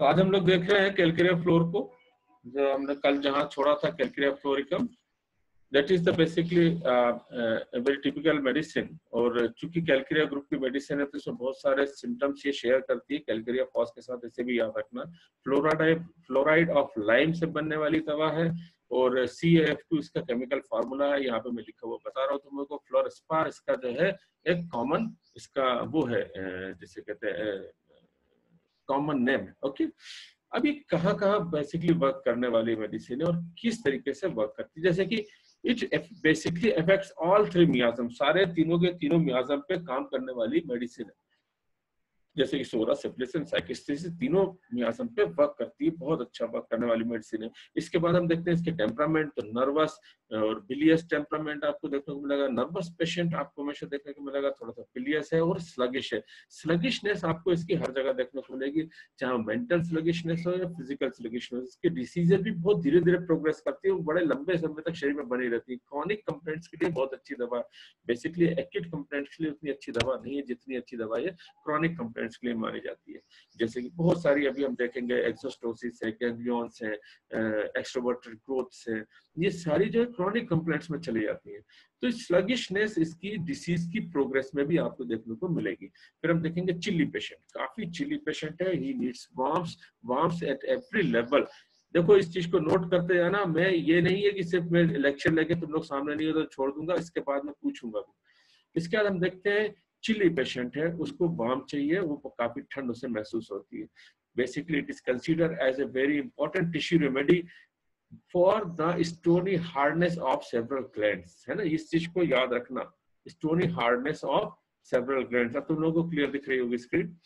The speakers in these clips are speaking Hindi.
तो आज हम लोग देख रहे हैं कैलकेरिया फ्लोर को, जो हमने कल जहाँ छोड़ा था calcarea fluoricum that is the basically very typical medicine और चूँकि कैलकेरिया ग्रुप की मेडिसिन है तो इसमें बहुत सारे सिम्टम्स ये शेयर करती है कैलकेरिया फॉस के साथ इसे भी याद रखना। फ्लोराइड फ्लोराइड ऑफ़ लाइम से बनने वाली दवा है और सी एफ़ टू इसका केमिकल फार्मूला है। यहाँ पे मैं लिखा हुआ बता रहा हूँ तुम लोग को फ्लोरस्पा इसका जो है, एक कॉमन इसका वो है जिसे कहते हैं कॉमन नेम है ओके अभी कहाँ कहाँ बेसिकली वर्क करने वाली मेडिसिन है और किस तरीके से वर्क करती है? जैसे कि it basically affects all three miasm सारे तीनों के तीनों मियाजम पे काम करने वाली मेडिसिन है। जैसे कि सोरा सिप्लिस एंड साइकिस्टिस तीनों मियाजम पे वर्क करती है, बहुत अच्छा वर्क करने वाली मेडिसिन है। इसके बाद हम देखते हैं इसके टेम्परामेंट तो नर्वस और बिलियस टेम्परामेंट आपको देखने को मिलेगा। नर्वस पेशेंट आपको हमेशा देखने को मिलेगा थोड़ा सा बिलियस है और स्लगिश है। स्लगिशनेस आपको इसकी हर जगह देखने को मिलेगी, चाहे मेंटल स्लगिशनेस हो या फ़िज़िकल स्लगिशनेस इसकी डिसीजें भी बहुत धीरे धीरे प्रोग्रेस करती है बड़े लंबे समय तक शरीर में बनी रहती है। क्रॉनिक कंप्लेंट्स के लिए बहुत अच्छी दवा बेसिकली एक्यूट कंप्लेंट्स के लिए उतनी अच्छी दवा नहीं है, जितनी अच्छी दवा है। क्रॉनिक कंप्लेंट्स के लिए मानी जाती है। जैसे कि बहुत सारी अभी हम देखेंगे एक्सोस्टोसिस है गैंग्लियंस है एक्सट्रोवर्टेड ग्रोथ्स है, ये सारी जो है क्रॉनिक कंप्लेंट्स में चली जाती है। तो स्लगिशनेस इसकी डिसीज की प्रोग्रेस में भी आपको देखने को मिलेगी। फिर हम देखेंगे चिल्ली पेशेंट काफ़ी चिल्ली पेशेंट है ही needs warms warms at every level देखो, इस चीज़ को नोट करते जाना, मैं ये नहीं है कि सिर्फ़ मैं लेक्चर लेके तुम लोग सामने नहीं हो तो छोड़ दूँगा, इसके बाद मैं पूछूँगा इसके बाद हम देखते हैं चिली पेशेंट है, उसको वार्म चाहिए, वो काफ़ी ठंड उसे महसूस होती है। Basically it is consider as a very important tissue remedy for the stony hardness of several glands है ना? इस चीज़ को याद रखना। Stony hardness of several glands अब तुम लोगों को क्लियर दिख रही होगी screen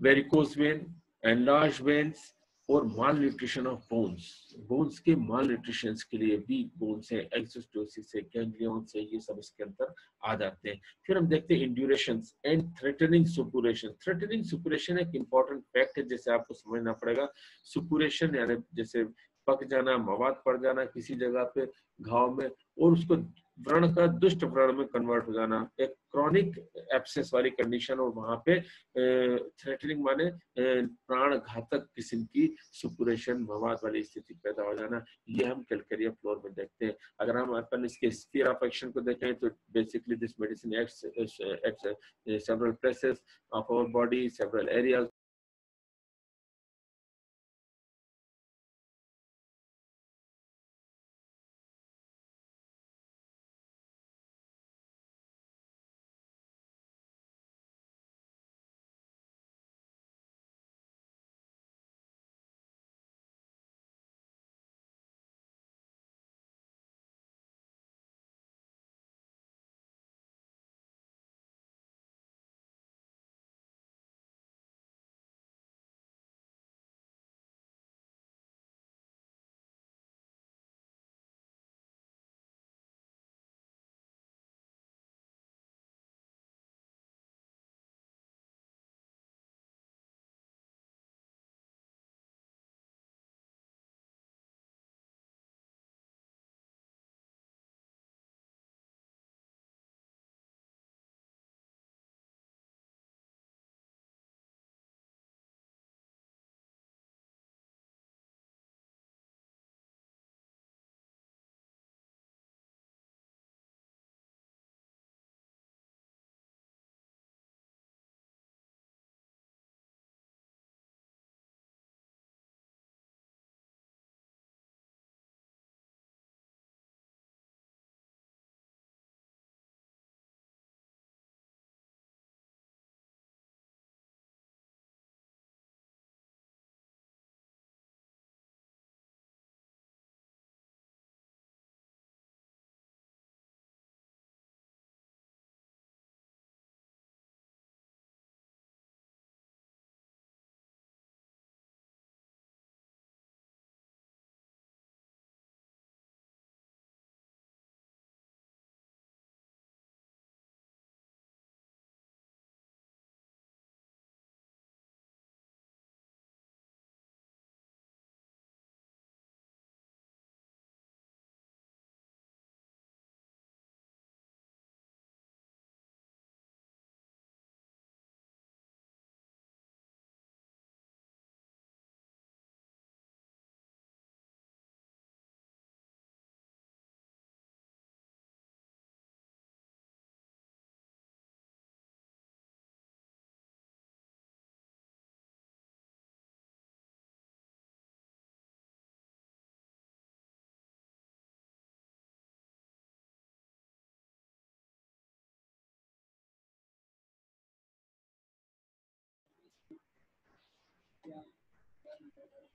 varicose vein enlarge veins और malnutrition of bones bones के माल न्यूट्रिशन के लिए वीक बोन्स है एक्सोस्टोसिस है गैंग्लियन है, ये सब इसके अंदर आ जाते हैं। फिर हम देखते हैं induration and threatening suppuration threatening suppuration एक इंपॉर्टेंट फैक्ट है, जैसे आपको समझना पड़ेगा। सुपुरेशन यानी जैसे पक जाना, मवाद पड़ जाना किसी जगह पे, घाव में, और उसको व्रण का दुष्ट व्रण में कन्वर्ट हो जाना, एक क्रॉनिक एब्सेस वाली कंडीशन और वहाँ पे थ्रेटनिंग माने प्राण घातक किस्म की सुपुरेशन मवाद वाली स्थिति पैदा हो जाना। ये हम कैलकेरिया फ्लोर में देखते हैं। अगर हम अपन इसके स्फीयर ऑफ़ एक्शन को देखें तो basically this medicine acts several places of our body several areas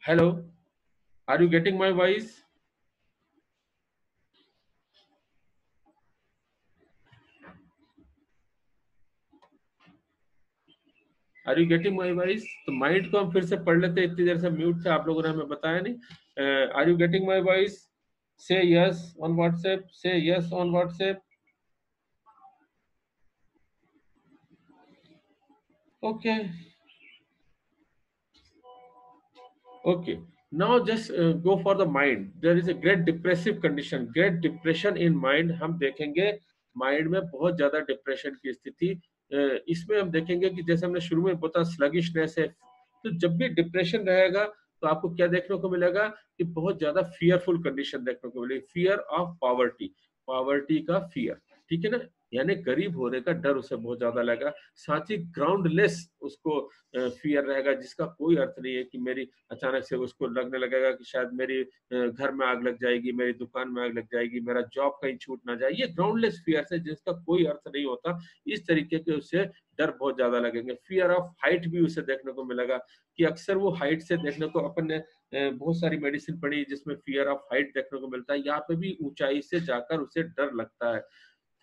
hello. Are you getting my voice? Are you getting my voice तो माइंड को हम फिर से पढ़ लेते इतनी देर से म्यूट थे, आप लोगों ने हमें बताया नहीं। Are you getting my voice से यस ऑन व्हाट्सएप से yes on WhatsApp okay. Okay. Now just uh, go for the mind. There is a great depressive condition. Great depression in mind. हम देखेंगे माइंड में बहुत ज़्यादा डिप्रेशन की स्थिति इसमें हम देखेंगे कि जैसे हमने शुरू में बोला स्लगिशनेस है। तो जब भी डिप्रेशन रहेगा तो आपको क्या देखने को मिलेगा कि बहुत ज़्यादा फियरफुल कंडीशन देखने को मिलेगी। फियर ऑफ़ पावर्टी पावर्टी का फियर ठीक है ना? यानी गरीब होने का डर उसे बहुत ज़्यादा लगेगा साथ ही ग्राउंडलेस उसको फियर रहेगा, जिसका कोई अर्थ नहीं है कि मेरी अचानक से उसको लगने लगेगा कि शायद मेरी घर में आग लग जाएगी, मेरी दुकान में आग लग जाएगी, मेरा जॉब कहीं छूट ना जाए। ये ग्राउंडलेस फियर है, जिसका कोई अर्थ नहीं होता। इस तरीके के उसे डर बहुत ज़्यादा लगेंगे। फियर ऑफ़ हाइट भी उसे देखने को मिलेगा कि अक्सर वो हाइट से देखने को अपन ने बहुत सारी मेडिसिन पढ़ी जिसमें फियर ऑफ़ हाइट देखने को मिलता है। यहाँ पे भी ऊंचाई से जाकर उसे डर लगता है।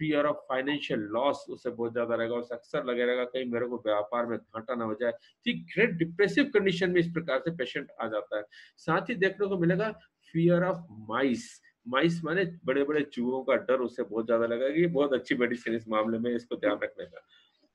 फियर ऑफ़ फाइनेंशियल लॉस उसे बहुत ज़्यादा रहेगा, उसे अक्सर लगे रहेगा, कहीं मेरे को व्यापार में घाटा ना हो जाए। ठीक ग्रेट डिप्रेसिव कंडीशन में इस प्रकार से पेशेंट आ जाता है। साथ ही देखने को मिलेगा फियर ऑफ़ माइस माइस माने बड़े बड़े चूहों का डर उसे बहुत ज़्यादा लगेगा। ये बहुत अच्छी मेडिसिन इस मामले में, इसको ध्यान रखने का।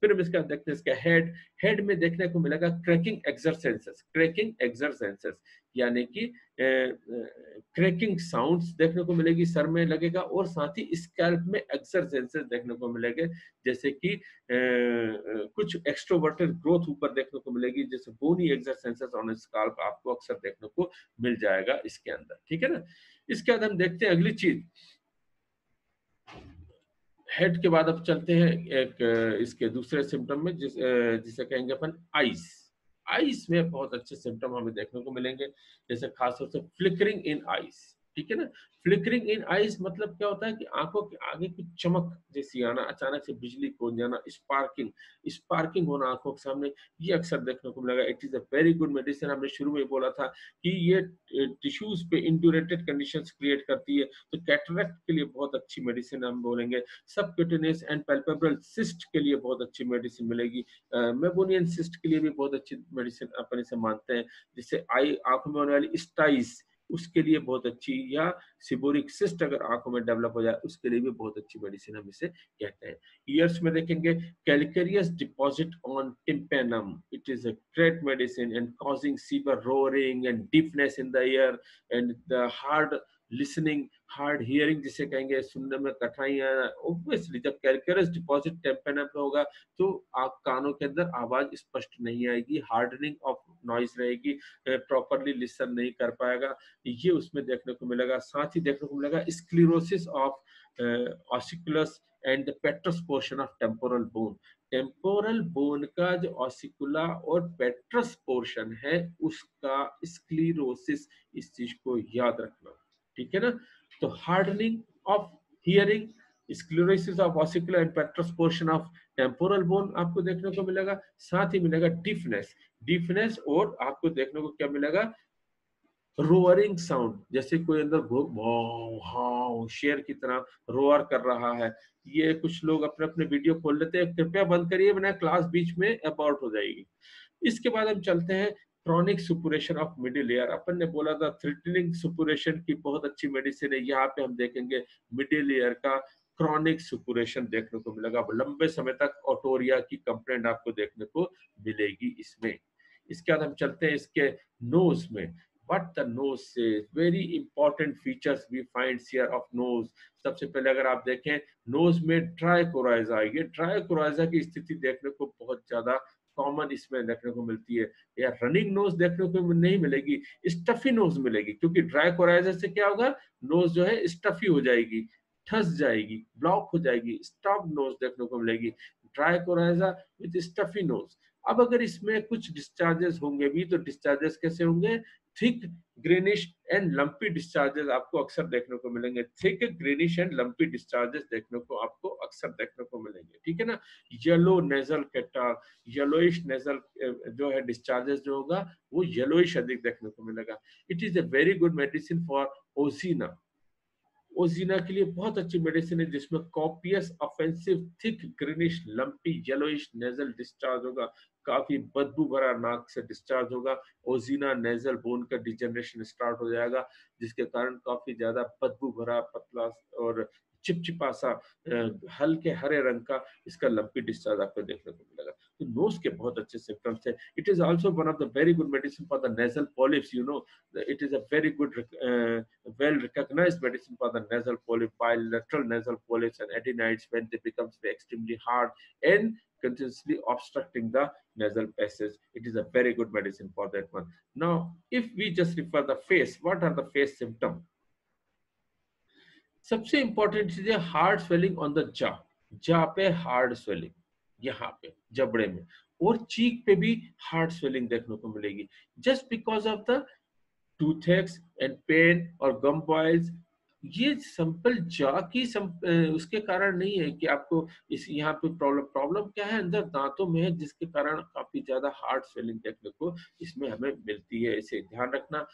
फिर हम इसका देखते हैं इसका हेड हेड में देखने को मिलेगा क्रैकिंग एक्सरसेंसेस क्रैकिंग एक्सरसेंसेस यानी कि क्रैकिंग साउंड्स देखने को मिलेगी सर में लगेगा और साथ ही स्कैल्प में एक्सरसेंसेस देखने को मिलेंगे, जैसे कि कुछ एक्सट्रोवर्टेड ग्रोथ ऊपर देखने को मिलेगी, जैसे बोनी एक्सरसेंसेस ऑन स्कैल्प आपको अक्सर देखने को मिल जाएगा इसके अंदर, ठीक है ना? इसके बाद हम देखते हैं अगली चीज़। हेड के बाद अब चलते हैं एक, इसके दूसरे सिम्टम में, जिस जिसे कहेंगे अपन आइस। आइस में बहुत अच्छे सिम्टम हमें देखने को मिलेंगे, जैसे खासतौर से फ्लिकरिंग इन आइस ठीक है ना? फ्लिकरिंग इन आईज मतलब क्या होता है कि आँखों के आगे की चमक जैसी आना, अचानक से बिजली को जाना स्पार्किंग स्पार्किंग होना आँखों के सामने, ये अक्सर देखने को मिलेगा। It is a very good medicine हमने शुरू में बोला था कि ये टिश्यूज पे इंड्यूरेटेड कंडीशंस क्रिएट करती है। तो कैटरेक्ट के लिए बहुत अच्छी मेडिसिन हम बोलेंगे। सब क्यूटेनियस एंड पेल्पेबल सिस्ट के लिए बहुत अच्छी मेडिसिन मिलेगी। मेबोनियन सिस्ट के लिए भी बहुत अच्छी मेडिसिन अपन इसे मानते हैं। जिससे आई, आँखों में होने वाली स्टाइस उसके लिए बहुत अच्छी, या सिबोरिक सिस्ट अगर आँखों में डेवलप हो जाए, उसके लिए भी बहुत अच्छी मेडिसिन हम इसे कहते हैं। ईयर्स में देखेंगे calcareous deposit on tympanum it is a great medicine and causing severe roaring and deepness in the ear and the hard listening hard hearing जिसे कहेंगे, सुनने में कठिनाइयाँ ऑब्वियसली जब कैलकरस डिपॉजिट टेम्पेनम पे होगा तो आप कानों के अंदर आवाज़ स्पष्ट नहीं आएगी हार्डनिंग ऑफ़ नॉइस रहेगी प्रॉपरली लिसन नहीं कर पाएगा। ये उसमें देखने को मिलेगा, साथ ही देखने को मिलेगा sclerosis of ossicles and petrous portion of temporal bone temporal bone का जो ऑसिकुला और पेट्रस पोर्शन है, उसका स्क्लीरोसिस इस चीज़ को याद रखना। ठीक है ना? तो hardening of hearing sclerosis of ossicular and petrous portion of temporal bone आपको देखने को मिलेगा, साथ ही मिलेगा डिफनेस डिफनेस और आपको देखने को क्या मिलेगा? रोअरिंग साउंड जैसे कोई अंदर शेर की तरह रोअर कर रहा है। ये कुछ लोग अपने अपने वीडियो खोल लेते हैं, कृपया बंद करिए बिना क्लास बीच में अबाउट हो जाएगी। इसके बाद हम चलते हैं chronic suppuration of middle ear अपन ने बोला था थ्रिटनिंग सुपुरेशन की बहुत अच्छी मेडिसिन है। यहाँ पे हम देखेंगे मिडिल ईयर का क्रॉनिक सुपुरेशन देखने को मिलेगा। लंबे समय तक ऑटोरिया की कंप्लेंट आपको देखने को मिलेगी इसमें। इसके बाद हम चलते हैं इसके नोज़ में। What the nose says? Very important features we find here of nose. सबसे पहले अगर आप देखें नोज़ में ड्राई कोराइजा ये ड्राई कोराइजा की स्थिति देखने को बहुत ज़्यादा कॉमन इसमें देखने को मिलती है। या रनिंग नोज़ देखने को नहीं मिलेगी स्टफी नोज़ मिलेगी, क्योंकि ड्राई कोराइजर से क्या होगा? नोज़ जो है स्टफी हो जाएगी, ठस जाएगी ब्लॉक हो जाएगी स्टॉप नोज़ देखने को मिलेगी। Dry coryza with stuffy nose अब अगर इसमें कुछ डिस्चार्जेस होंगे भी तो डिस्चार्जेस कैसे होंगे? Thick greenish and lumpy discharges आपको अक्सर देखने को मिलेंगे। Thick, greenish and lumpy discharges देखने को आपको अक्सर देखने को मिलेंगे। ठीक है ना? Yellow nasal catarrh, yellowish nasal जो है डिस्चार्जेस जो होगा, वो येलोइश अधिक देखने को मिलेगा। It is a very good medicine for ozaena ozaena के लिए बहुत अच्छी मेडिसिन है, जिसमें copious offensive thick greenish lumpy yellowish nasal discharge होगा। काफ़ी बदबू भरा नाक से डिस्चार्ज होगा, ओजीना नेजल बोन का डिजेनरेशन स्टार्ट हो जाएगा, जिसके कारण काफ़ी ज़्यादा बदबू भरा, पतला और चिपचिपा सा हल्के हरे रंग का इसका लंपी डिस्चार्ज आपको देखने को मिलेगा। तो नोज़ के बहुत अच्छे सिम्टम्स है। It is also one of the very good medicine for the nasal polyps you know it is a very good well recognized medicine for the nasal polyp bilateral nasal polyps and adenites when they becomes extremely hard and continuously obstructing the nasal passage it is a very good medicine for that one now if we just refer the face what are the face symptoms सबसे इंपॉर्टेंट चीज़ है हार्ड स्वेलिंग ऑन द जा जा पे हार्ड स्वेलिंग यहाँ पे जबड़े में और चीक पे भी हार्ड स्वेलिंग देखने को मिलेगी just because of the toothaches and pain और गम बॉयल्स ये सिंपल जा की सम, उसके कारण नहीं है कि आपको इस यहाँ पे प्रॉब्लम प्रॉब्लम क्या है? अंदर दांतों में है जिसके कारण काफ़ी ज़्यादा हार्ड स्वेलिंग देखने को इसमें हमें मिलती है। इसे ध्यान रखना।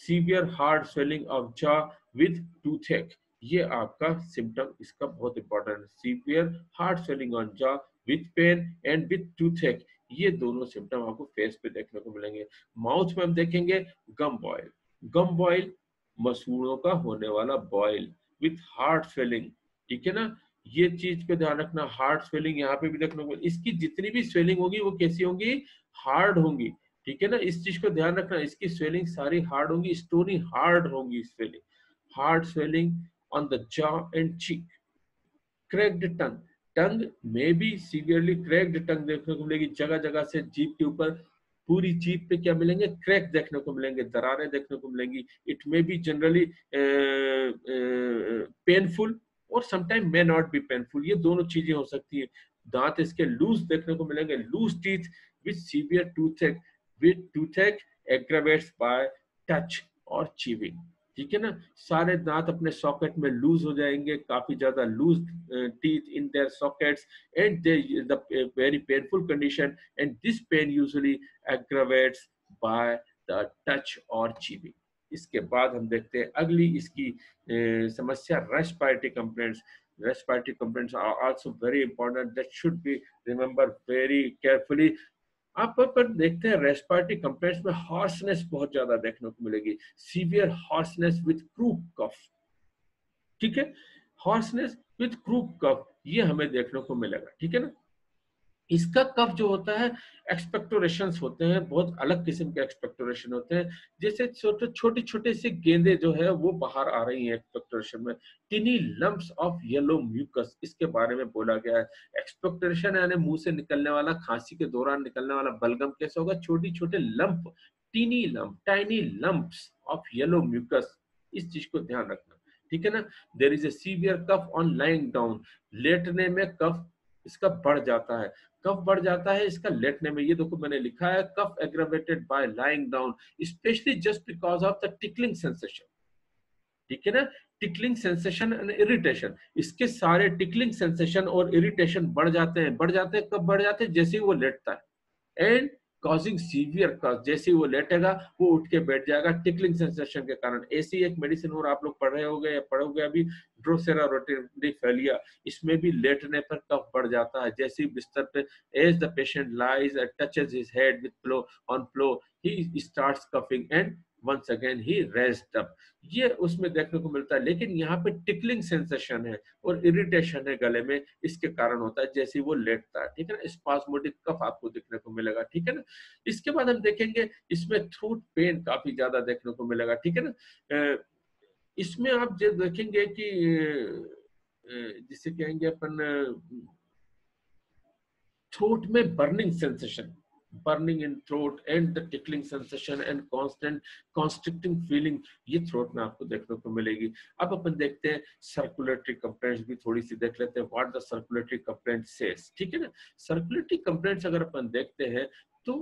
Severe hard swelling of jaw with toothache ये आपका सिम्टम इसका बहुत इंपॉर्टेंट है। Severe hard swelling on jaw with pain and with toothache ये दोनों सिम्टम आपको फेस पे देखने को मिलेंगे। माउथ में हम देखेंगे गम बॉयल। गम बॉयल मसूड़ों का होने वाला बॉयल विथ हार्ट स्वेलिंग ठीक है ना? ये चीज़ पे ध्यान रखना हार्ट स्वेलिंग यहाँ पे भी देखने को इसकी जितनी भी स्वेलिंग होगी, वो कैसी होंगी? हार्ड होंगी, ठीक है ना? इस चीज़ को ध्यान रखना, इसकी स्वेलिंग सारी हार्ड होंगी स्टोनी हार्ड होंगी swelling hard swelling on the jaw and cheek. Cracked tongue tongue में भी सीवियरली क्रैक्ड टंग देखने को मिलेगी जगह जगह से जीप के ऊपर पूरी जीप पे क्या मिलेंगे? क्रैक देखने को मिलेंगे, दरारें देखने को मिलेंगी। It may be generally painful और sometime may not be painful ये दोनों चीज़ें हो सकती है। दांत इसके लूज देखने को मिलेंगे। Loose teeth with severe toothache with toothache aggravates by touch और चीविंग ठीक है ना? सारे दांत अपने सॉकेट में लूज हो जाएँगे काफ़ी ज़्यादा loose teeth in their sockets and they the very painful condition and this pain usually aggravates by the touch और चीविंग इसके बाद हम देखते हैं अगली इसकी uh, समस्या respiratory complaints respiratory complaints are also very important. That should be remembered very carefully. आप पर देखते हैं रेस्पिरेटरी कंप्लेंट्स में हॉर्सनेस बहुत ज़्यादा देखने को मिलेगी। Severe hoarseness with croup cough ठीक है? हॉर्सनेस विथ क्रूप कफ ये हमें देखने को मिलेगा। ठीक है ना? इसका कफ जो होता है एक्सपेक्टोरेशन होते हैं, बहुत अलग किस्म के एक्सपेक्टोरेशन होते हैं। जैसे छोटे छोटे छोटे से गेंदे जो है, वो बाहर आ रही हैं एक्सपेक्टोरेशन में। Tiny lumps of yellow mucus इसके बारे में बोला गया है। एक्सपेक्टोरेशन यानी मुँह से निकलने वाला, खांसी के दौरान निकलने वाला बलगम कैसे होगा? छोटी, छोटे lump tiny lump tiny lumps of yellow mucus इस चीज़ को ध्यान रखना। ठीक है ना? There is a severe cough on lying down लेटने में कफ इसका बढ़ जाता है। कफ बढ़ जाता है इसका लेटने में। ये देखो मैंने लिखा है, cough aggravated by lying down specially just because of the tickling sensation ठीक है ना? टिकलिंग सेंसेशन एंड इरिटेशन इसके सारे टिकलिंग सेंसेशन और इरिटेशन बढ़ जाते हैं, बढ़ जाते हैं, कब बढ़ जाते हैं? जैसे ही वो लेटता है। एंड कॉजिंग सीवियर कॉज जैसे वो लेटेगा, वो उठ के बैठ जाएगा टिकलिंग सेंसेशन के कारण। ऐसी एक मेडिसिन और आप लोग पढ़ रहे हो गए या पढ़ोगे अभी ड्रोसेरा रोटेरी फैलिया इसमें भी लेटने पर कफ बढ़ जाता है। जैसे बिस्तर पे as the patient lies touches his head with floor on floor he starts coughing and once again he rest up ये उसमें देखने को मिलता है, लेकिन यहाँ पे टिकलिंग सेंसेशन है और इरिटेशन है गले में, इसके कारण होता है, जैसे वो लेटता है, ठीक है ना? स्पास्मोटिक कफ आपको देखने को मिलेगा, ठीक है ना? इसके बाद हम देखेंगे, इसमें थ्रूट पेन काफ़ी ज़्यादा देखने को मिलेगा, ठीक है ना? इसमें आप जो देखेंगे कि जिसे कहेंगे अपन थ्रोट में burning sensation burning in throat and the tickling sensation and constant constricting feeling ये throat में आपको देखने को मिलेगी अब अपन देखते हैं circulatory complaints भी थोड़ी सी देख लेते हैं what the circulatory complaint says ठीक है ना circulatory complaints अगर अपन देखते हैं तो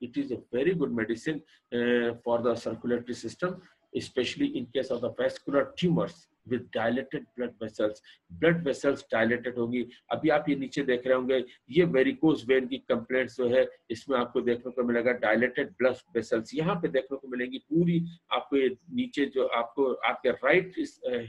it is a very good medicine uh, for the circulatory system especially in case of the vascular tumors with dilated blood vessels blood vessels dilated होगी। अभी आप ये नीचे देख रहे होंगे, ये वेरिकोस वेन की कंप्लेंट्स जो है, इसमें आपको देखने को मिलेगा डायलेटेड ब्लड वेसल्स यहाँ पे देखने को मिलेंगी पूरी आपको ये नीचे जो आपको, आपके राइट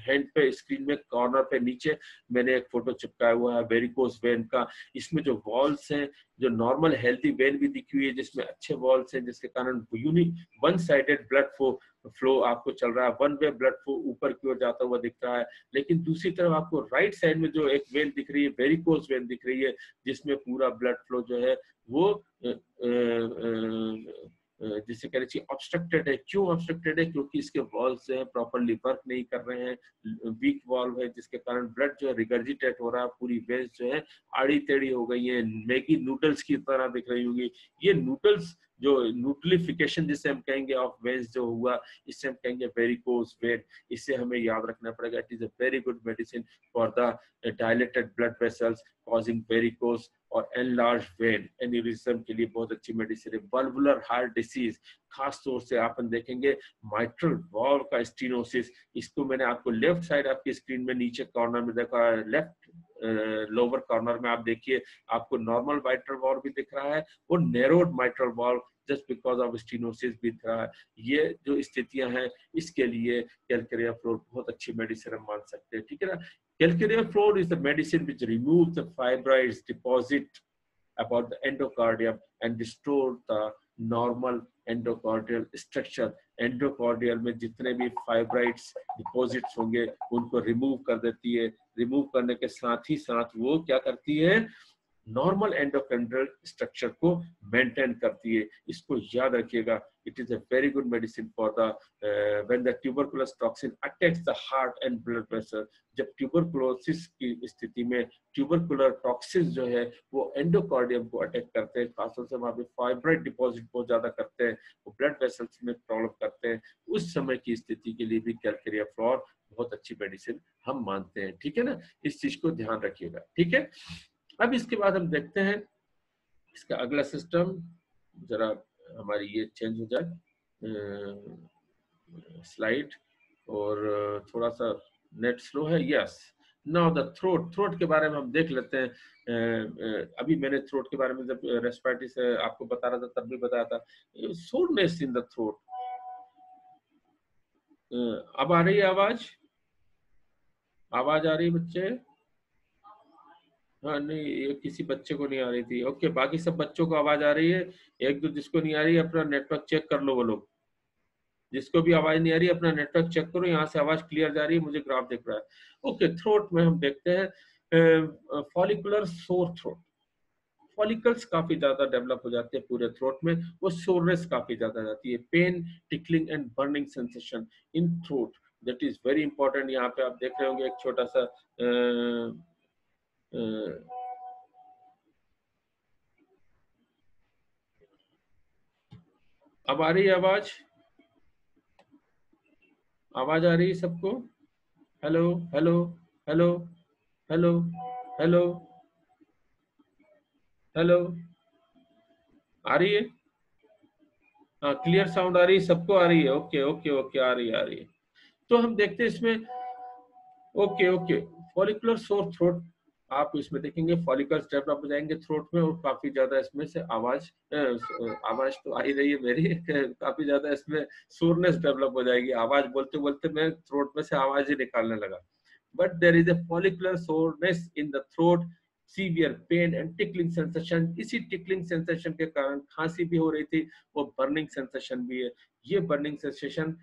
हैंड पे स्क्रीन में कॉर्नर पे नीचे मैंने एक फ़ोटो चिपकाया हुआ है वेरिकोस वेन का। इसमें जो वॉल्स हैं, जो नॉर्मल हेल्थी वेन भी दिखी हुई है, जिसमें अच्छे वॉल्स हैं, जिसके कारण unique one sided blood flow flow आपको चल रहा है वन वे ब्लड फ्लो ऊपर की ओर जाता हुआ दिख रहा है, लेकिन दूसरी तरफ़ आपको राइट साइड में जो एक वेन दिख रही है वेरी वेरिकोस वेन दिख रही है, जिसमें पूरा ब्लड फ्लो जो है वो जिसे कह रहे ऑब्स्ट्रक्टेड है। क्यों ऑब्स्ट्रक्टेड है? क्योंकि इसके वॉल्स हैं प्रॉपरली वर्क नहीं कर रहे हैं। वीक वॉल्व है, जिसके कारण ब्लड जो है रिगर्जिटेट हो रहा है, पूरी वेन्स जो है आड़ी टेढ़ी हो गई है। मैगी नूडल्स की तरह दिख रही होगी। ये नूडल्स जो न्यूट्रिफिकेशन जिसे हम कहेंगे ऑफ़ वेन्स जो हुआ, इससे हम कहेंगे वेरिकोस वेन इससे हमें याद रखना पड़ेगा। It is a very good medicine for the dilated blood vessels causing varicose और एनलार्ज वेन एनिज्म के लिए बहुत अच्छी मेडिसिन है। बल्बुलर हार्ट डिसीज खास तौर से आप देखेंगे माइट्रल वॉल्व का स्टीनोसिस इसको मैंने आपको लेफ़्ट साइड आपकी स्क्रीन में नीचे कॉर्नर में देखा लेफ़्ट लोअर कॉर्नर में आप देखिए, आपको नॉर्मल माइट्रल वॉल्व भी दिख रहा है और narrowed mitral valve just because of stenosis Bithra ये जो स्थितियाँ हैं, इसके लिए कैलकेरिया फ्लोर बहुत अच्छी मेडिसिन हम मान सकते हैं, ठीक है ना? Calcarea fluor is the medicine which remove the fibroid deposit about the endocardium and distort the normal endocardial structure endocardial में जितने भी फाइब्राइड्स डिपॉजिट्स होंगे, उनको रिमूव कर देती है। रिमूव करने के साथ ही साथ वो क्या करती है? नॉर्मल एंडोक्रेंड्रल स्ट्रक्चर को मेंटेन करती है। इसको याद रखिएगा it is a very good medicine for the when the tuberculous toxin attacks the heart and blood pressure जब ट्यूबरकुलोसिस की स्थिति में ट्यूबरकुलर टॉक्सिन जो है, वो एंडोकार्डियम को अटैक करते हैं, खासतौर से वहाँ पे फाइब्राइड डिपॉजिट बहुत ज़्यादा करते हैं, वो ब्लड वेसल्स में प्रॉब्लम करते हैं। उस समय की स्थिति के लिए भी कैलकेरिया फ्लोर बहुत अच्छी मेडिसिन हम मानते हैं, ठीक है ना? इस चीज़ को ध्यान रखिएगा, ठीक है? अब इसके बाद हम देखते हैं इसका अगला सिस्टम जरा हमारी ये चेंज हो जाए स्लाइड और थोड़ा सा नेट स्लो है yes now the throat throat के बारे में हम देख लेते हैं अभी मैंने थ्रोट के बारे में जब रेस्पिरेटरी से आपको बता रहा था, तब भी बताया था सोरनेस इन द थ्रोट अब आ रही है आवाज़? आवाज़ आ रही है बच्चे? हाँ नहीं, ये किसी बच्चे को नहीं आ रही थी। ओके, बाकी सब बच्चों को आवाज़ आ रही है। एक दो जिसको नहीं आ रही है अपना नेटवर्क चेक कर लो वो लोग। जिसको भी आवाज़ नहीं आ रही, अपना नेटवर्क चेक करो। यहाँ से आवाज़ क्लियर जा रही है, मुझे ग्राफ दिख रहा है। ओके थ्रोट में हम देखते हैं फॉलिकुलर सोर थ्रोट फॉलिकल्स काफ़ी ज़्यादा डेवलप हो जाते हैं पूरे थ्रोट में। वो सोरनेस काफ़ी ज़्यादा जाती है। Pain tickling and burning sensation in throat that is very important यहाँ पे आप देख रहे होंगे एक छोटा सा अब आ रही है आवाज़? आवाज़ आ रही है सबको? Hello hello hello hello hello hello. आ रही है? हाँ क्लियर साउंड आ रही है, सबको आ रही है। ओके ओके ओके, आ रही है, आ रही है। तो हम देखते हैं इसमें। Okay okay. Follicular sore throat आप इसमें देखेंगे फॉलिकल्स डेवलप हो जाएँगे थ्रोट में और काफ़ी ज़्यादा इसमें से आवाज़ आवाज़ तो आ ही रही है मेरी, काफ़ी ज़्यादा इसमें सोरनेस डेवलप हो जाएगी। आवाज़ बोलते बोलते मैं थ्रोट में से आवाज़ ही निकालने लगा। But there is a follicular soreness in the throat severe pain and tickling sensation इसी टिकलिंग सेंसेशन के कारण खांसी भी हो रही थी, वो बर्निंग सेंसेशन भी है। ये बर्निंग सेंसेशन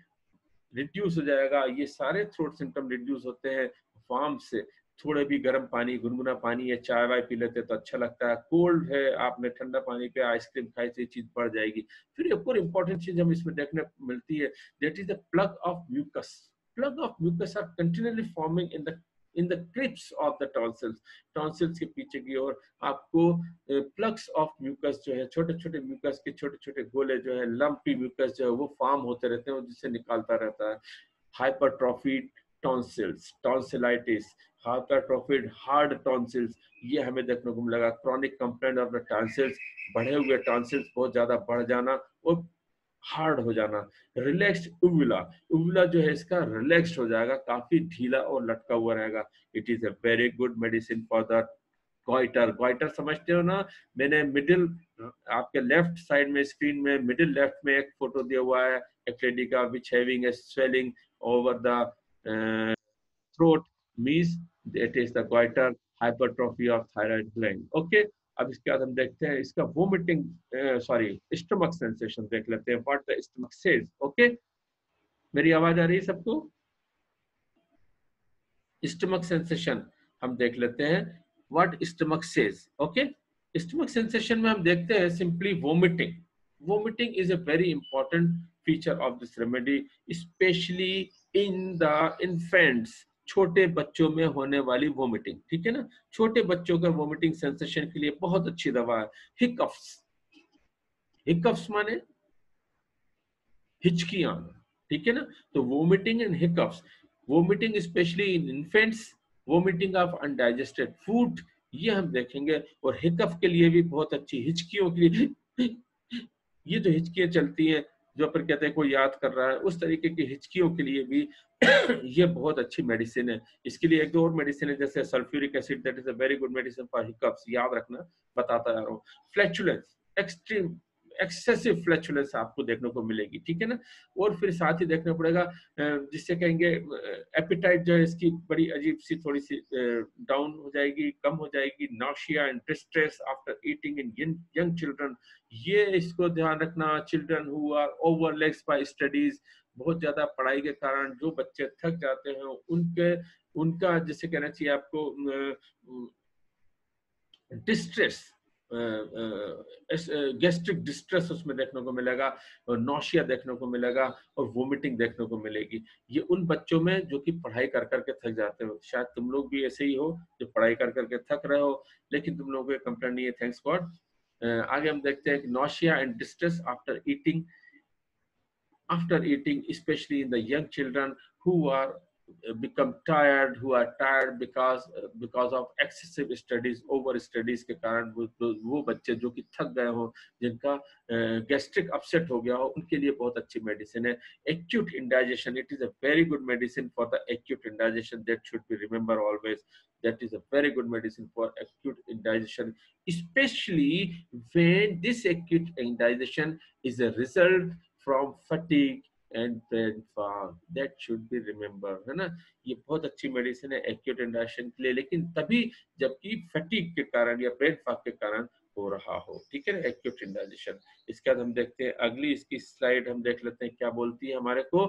रिड्यूस हो जाएगा। ये सारे थ्रोट सिम्टम रिड्यूस होते हैं फार्म से। थोड़े भी गर्म पानी, गुनगुना पानी या चाय वाय पी लेते तो अच्छा लगता है। कोल्ड है, आपने ठंडा पानी पे आइसक्रीम खाई तो ये चीज़ बढ़ जाएगी। फिर एक और इम्पोर्टेंट चीज़ हम इसमें देखने मिलती है, that is the plug of mucus. plug of mucus are continually forming in the in the crypts of the tonsils tonsils के पीछे की ओर। आपको प्लग्स ऑफ़ म्यूकस जो है छोटे छोटे म्यूकस के छोटे छोटे गोले जो है, लंपी म्यूकस जो है, वो फॉर्म होते रहते हैं जिससे निकालता रहता है। Hypertrophy tonsils, tonsillitis hypertrophied hard tonsils ये हमें देखने को मिलेगा। Chronic complaint of the tonsils बढ़े हुए टॉन्सिल्स बहुत ज़्यादा बढ़ जाना और हार्ड हो जाना। रिलैक्स उबुला उबुला जो है इसका रिलैक्स हो जाएगा, काफ़ी ढीला और लटका हुआ रहेगा। It is a very good medicine for the goitre goitre समझते हो ना? मैंने मिडिल आपके लेफ़्ट साइड में स्क्रीन में मिडिल लेफ़्ट में एक फ़ोटो दिया हुआ है एक लेडी का which having a swelling over the throat means it is the goitre hypertrophy of thyroid gland okay अब इसके बाद हम देखते हैं, इसका वोमिटिंग सॉरी स्टमक सेंसेशन देख लेते हैं what the stomach says okay मेरी आवाज़ आ रही है सबको? स्टमक सेंसेशन हम देख लेते हैं what stomach says okay stomach sensation में हम देखते हैं simply vomiting vomiting is a very important feature of this remedy specially in the infants छोटे बच्चों में होने वाली वोमिटिंग ठीक है ना? छोटे बच्चों का वोमिटिंग सेंसेशन के लिए बहुत अच्छी दवा है। हिकअप्स हिकअप्स माने हिचकियाँ, ठीक है ना? तो vomiting and hiccups vomiting specially in infants vomiting of undigested food ये हम देखेंगे। और हिकअप के लिए भी बहुत अच्छी, हिचकियों के लिए ये जो हिचकियाँ चलती हैं, जो पर कहते हैं कोई याद कर रहा है, उस तरीके की हिचकियों के लिए भी ये बहुत अच्छी मेडिसिन है। इसके लिए एक दो और मेडिसिन है, जैसे sulphuric acid that is a very good medicine for hiccups याद रखना, बताता जा रहा हूँ। फ्लैचुलेंस एक्सट्रीम एक्सेसिव फ्लैचुलेंस आपको देखने को मिलेगी, ठीक है ना? और फिर साथ ही देखना पड़ेगा जिससे कहेंगे एपिटाइट जो है, इसकी बड़ी अजीब सी थोड़ी सी डाउन हो जाएगी, कम हो जाएगी। Nausea and distress after eating in young children ये इसको ध्यान रखना। Children who are overtaxed by studies बहुत ज़्यादा पढ़ाई के कारण जो बच्चे थक जाते हैं, उनके, उनका जैसे कहना चाहिए आपको डिस्ट्रेस गैस्ट्रिक डिस्ट्रेस उसमें देखने को मिलेगा और नौशिया देखने को मिलेगा और वोमिटिंग देखने को मिलेगी। ये उन बच्चों में जो कि पढ़ाई कर करके थक जाते हो। शायद तुम लोग भी ऐसे ही हो, जो पढ़ाई कर करके थक रहे हो, लेकिन तुम लोगों को कंप्लेंट नहीं है थैंक्स गॉड आगे हम देखते हैं nausea and distress after eating after eating especially in the young children who are become tired who are tired because because of excessive studies over studies के कारण वो वो बच्चे जो कि थक गए हो जिनका गैस्ट्रिक अपसेट हो गया हो उनके लिए बहुत अच्छी मेडिसिन है acute indigestion it is a very good medicine for the acute indigestion that should be remember always that is a very good medicine for acute indigestion especially when this acute indigestion is a result from fatigue and brain fog that should be remember है ना? ये बहुत अच्छी मेडिसिन है एक्यूट इंडाइजेशन के लिए, लेकिन तभी जबकि फटीक के कारण या ब्रेन फॉग के कारण हो रहा हो, ठीक है एक्यूट इंडाइजेशन इसके बाद हम देखते हैं, अगली इसकी स्लाइड हम देख लेते हैं, क्या बोलती है हमारे को?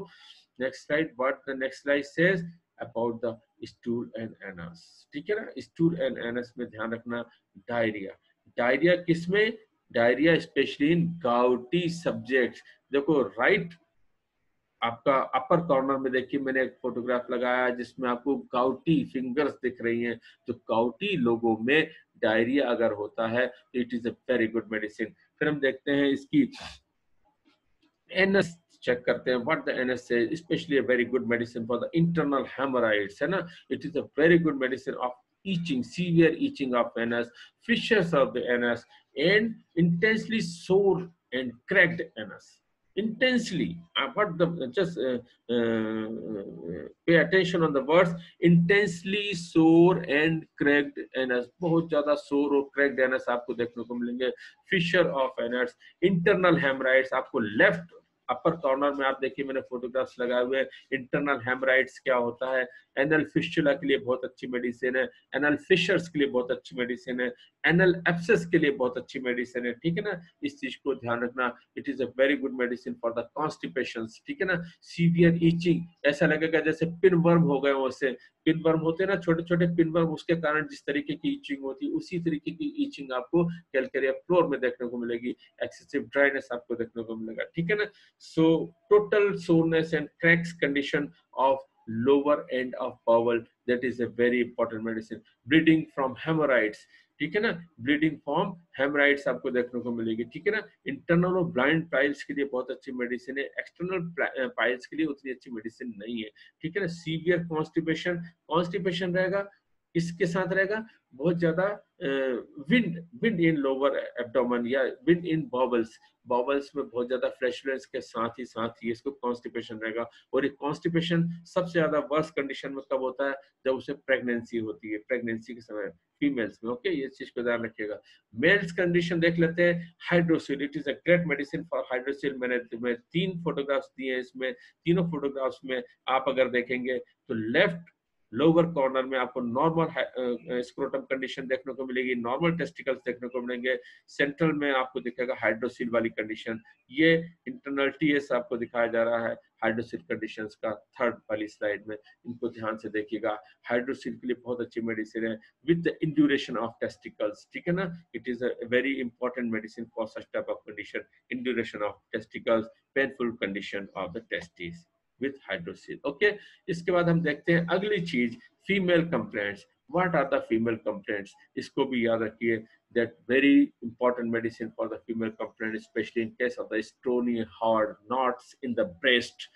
Next slide what the next slide says about the stool and anus ठीक है ना? स्टूल एंड एनस में ध्यान रखना डायरिया डायरिया किसमें? Diarrhoea specially in gouty subject देखो राइट आपका अपर कॉर्नर में देखिए, मैंने एक फोटोग्राफ लगाया जिसमें आपको गाउटी फिंगर्स दिख रही हैं। तो गाउटी लोगों में डायरिया अगर होता है तो it is a very good medicine फिर हम देखते हैं इसकी एनएस चेक करते हैं। व्हाट द एनएस से specially a very good medicine for the internal haemorrhoids है ना? It is a very good medicine of itching, severe itching of anus fissures of the anus and intensely sore and cracked anus intensely uh, what the just uh, uh, pay attention on the words intensely sore and cracked anus बहुत ज़्यादा sore और cracked anus आपको देखने को मिलेंगे fissure of anus internal hemorrhoids आपको left अपर कॉर्नर में आप देखिए मैंने फोटोग्राफ्स लगाए हुए हैं। इंटरनल हेमराइड्स क्या होता है? एनल फिस्टुला के लिए बहुत अच्छी मेडिसिन है। एनल फिशर्स के लिए बहुत अच्छी मेडिसिन है। एनल एप्सेस के लिए बहुत अच्छी मेडिसिन है। ठीक है ना? इस चीज़ को ध्यान रखना। It is a very good medicine for the constipation ठीक है ना? सीवियर ईचिंग ऐसा लगेगा जैसे पिन वर्म हो गए उससे पिन वर्म होते हैं ना छोटे छोटे पिन वर्म उसके कारण जिस तरीके की ईचिंग होती है, उसी तरीके की ईचिंग आपको कैलकेरिया फ्लोर में देखने को मिलेगी। एक्सेसिव ड्राइनेस आपको देखने को मिलेगा। ठीक है ना? So, total soreness and cracks condition of lower end of bowel, that is a very important medicine. Bleeding from hemorrhoids, ठीक है ना? ब्लीडिंग फॉर्म हेमराइड्स आपको देखने को मिलेगी, ठीक है ना? इंटरनल और ब्लाइंड पाइल्स के लिए बहुत अच्छी मेडिसिन है। एक्सटर्नल पाइल्स के लिए उतनी अच्छी मेडिसिन नहीं है, ठीक है ना? सीवियर कॉन्स्टिपेशन कॉन्स्टिपेशन रहेगा किसके साथ रहेगा? बहुत ज़्यादा wind wind in lower abdomen या विंड इन बॉबल्स बॉबल्स में बहुत ज़्यादा फ्रेशनेस के साथ ही साथ ही इसको कॉन्स्टिपेशन रहेगा। और ये कॉन्स्टिपेशन सबसे ज़्यादा वर्स्ट कंडीशन में कब होता है? जब उसे प्रेगनेंसी होती है। प्रेगनेंसी के समय फीमेल्स में। ओके ये चीज़ को ध्यान रखिएगा। मेल्स कंडीशन देख लेते हैं। Hydrocele it is a great medicine for hydrocele मैंने मैं तीन फोटोग्राफ्स दिए हैं इसमें। तीनों फोटोग्राफ्स में आप अगर देखेंगे तो लेफ़्ट लोअर कॉर्नर में आपको नॉर्मल स्क्रोटम कंडीशन देखने को मिलेगी नॉर्मल टेस्टिकल्स देखने को मिलेंगे सेंट्रल में आपको दिखेगा हाइड्रोसिल वाली कंडीशन ये इंटरनल टीएस आपको दिखाया जा रहा है हाइड्रोसिल कंडीशंस का थर्ड वाली स्लाइड में, इनको ध्यान से देखिएगा हाइड्रोसिल के लिए बहुत अच्छी मेडिसिन है with the induration of testicles ठीक है ना? It is a very important medicine for such type of condition induration of testicles painful condition of the testis with hydrocele okay इसके बाद हम देखते हैं अगली चीज़ female complaints what are the female complaints इसको भी याद रखिए that very important medicine for the female complaint specially in case of the stony hard knots in the breast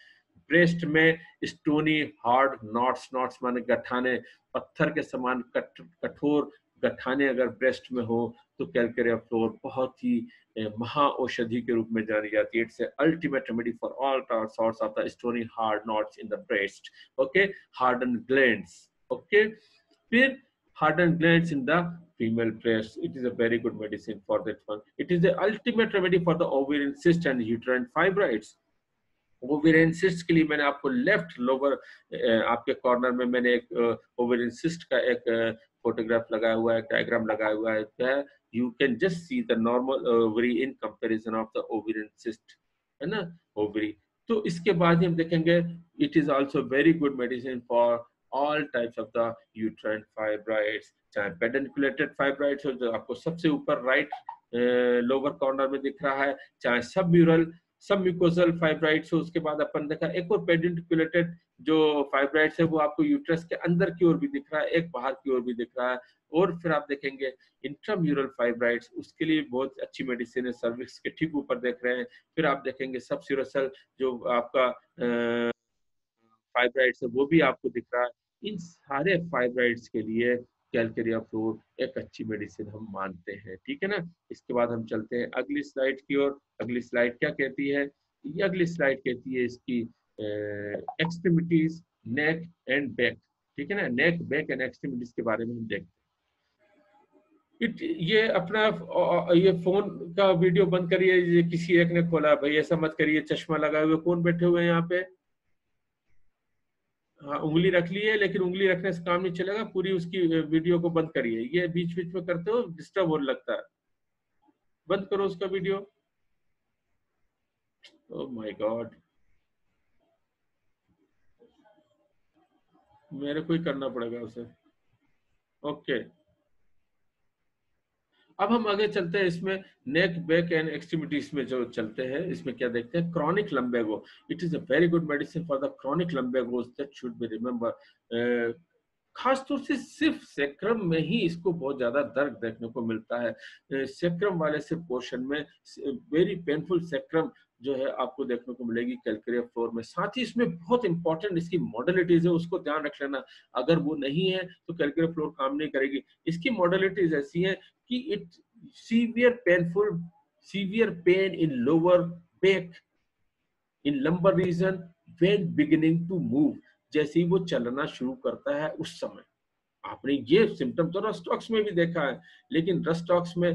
breast में स्टोनी हार्ड नॉट्स नॉट्स माने गठाने, पत्थर के समान कठोर गठाने अगर ब्रेस्ट में हो तो कैलकेरिया फ्लोर बहुत ही महा औषधि के रूप में जानी जाती है it's ultimate remedy for all sorts of the stony hard knots in the breast okay harden glands okay फिर hardened glands in the female breast. It is a very good medicine for that one. It is the ultimate remedy for the ovarian cyst and uterine fibroids. Ovarian cyst के लिए मैंने आपको लेफ़्ट लोअर आपके कॉर्नर में मैंने एक ओवेरियन सिस्ट का एक फोटोग्राफ लगाया हुआ है डायग्राम लगाया हुआ है you can just see the normal ovary in comparison of the ovarian cyst है ना ओवरी तो इसके बाद ही हम देखेंगे it is also very good medicine for all types of the uterine fibroids चाहे पेडेंकुलेटेड फाइब्राइड्स हो, जो आपको सबसे ऊपर राइट लोअर कॉर्नर में दिख रहा है, चाहे सब म्यूरल सब म्यूकोजल फाइब्राइड्स हो उसके बाद अपन देखा, एक और पेडेंटिकुलेटेड जो फाइब्राइड्स है, वो आपको यूट्रस के अंदर की ओर भी दिख रहा है, एक बाहर की ओर भी दिख रहा है। और फिर आप देखेंगे इंट्राम्यूरल फाइब्राइड्स उसके लिए बहुत अच्छी मेडिसिन है सर्विक्स के ठीक ऊपर देख रहे हैं। फिर आप देखेंगे सब सिरोसल जो आपका फाइब्राइड्स है, वो भी आपको दिख रहा है। इन सारे फाइब्राइड्स के लिए कैलकेरिया फ्लोर एक अच्छी मेडिसिन हम मानते हैं, ठीक है ना? इसके बाद हम चलते हैं अगली स्लाइड की ओर। अगली स्लाइड क्या कहती है? ये अगली स्लाइड कहती है इसकी एक्सट्रीमिटीज नेक एंड बैक ठीक है ना? नेक बैक एंड एक्सट्रीमिटीज के बारे में हम देखते हैं। इट ये अपना ये फ़ोन का वीडियो बंद करिए किसी एक ने खोला, भाई ऐसा मत करिए, चश्मा लगाए हुए कौन बैठे हुए हैं यहाँ पे। हाँ उंगली रख ली है, लेकिन उंगली रखने से काम नहीं चलेगा, पूरी उसकी वीडियो को बंद करिए। ये बीच बीच में करते हो डिस्टर्ब होने लगता है। बंद करो उसका वीडियो। माय माय गॉड मेरे को ही करना पड़ेगा उसे। Okay okay. अब हम आगे चलते हैं इसमें नेक बैक एंड एक्सट्रीमिटीज में जो चलते हैं, इसमें क्या देखते हैं? Chronic lumbago it is a very good medicine for the chronic lumbago that should be remember खासतौर से सिर्फ़ सेक्रम में ही इसको बहुत ज़्यादा दर्द देखने को मिलता है। सेक्रम वाले सिर्फ़ पोर्शन में वेरी पेनफुल सेक्रम जो है आपको देखने को मिलेगी कैलकेरिया फ्लोर में। साथ ही इसमें बहुत इंपॉर्टेंट इसकी मॉडलिटीज है, उसको ध्यान रख लेना। अगर वो नहीं है तो कैलकेरिया फ्लोर काम नहीं करेगी। इसकी मॉडलिटीज ऐसी है कि it severe painful severe pain in lower back in lumbar region when beginning to move जैसे ही वो चलना शुरू करता है उस समय। आपने ये सिम्टम तो रस्टॉक्स में भी देखा है, लेकिन रस्टॉक्स में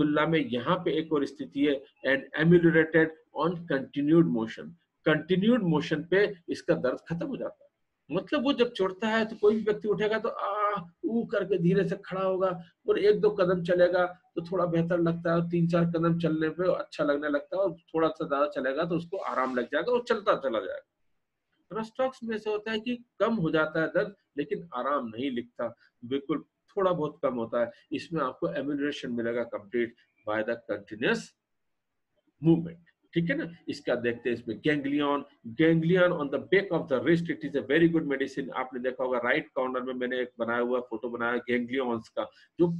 तुलना में यहाँ पे एक और स्थिति है and ameliorated on continued motion continued motion पे इसका दर्द खत्म हो जाता है। मतलब वो जब चढ़ता है तो कोई भी व्यक्ति उठेगा तो आ ऊ करके धीरे से खड़ा होगा और एक दो कदम चलेगा तो थोड़ा बेहतर लगता है तीन चार कदम चलने पे अच्छा लगने लगता है और थोड़ा सा ज़्यादा चलेगा तो उसको आराम लग जाएगा और चलता चला जाएगा। रस्टॉक्स में से होता है कि कम हो जाता है दर्द, लेकिन आराम नहीं लिखता। बिल्कुल थोड़ा बहुत कम होता है। इसमें आपको एम्यूनरेशन मिलेगा complete by the continuous movement ठीक है ना? इसका देखते हैं इसमें ganglion ganglion on the back of the wrist it is a very good medicine आपने देखा होगा राइट कॉर्नर में मैंने एक बनाया हुआ फ़ोटो बनाया गैंग्लियंस का, जो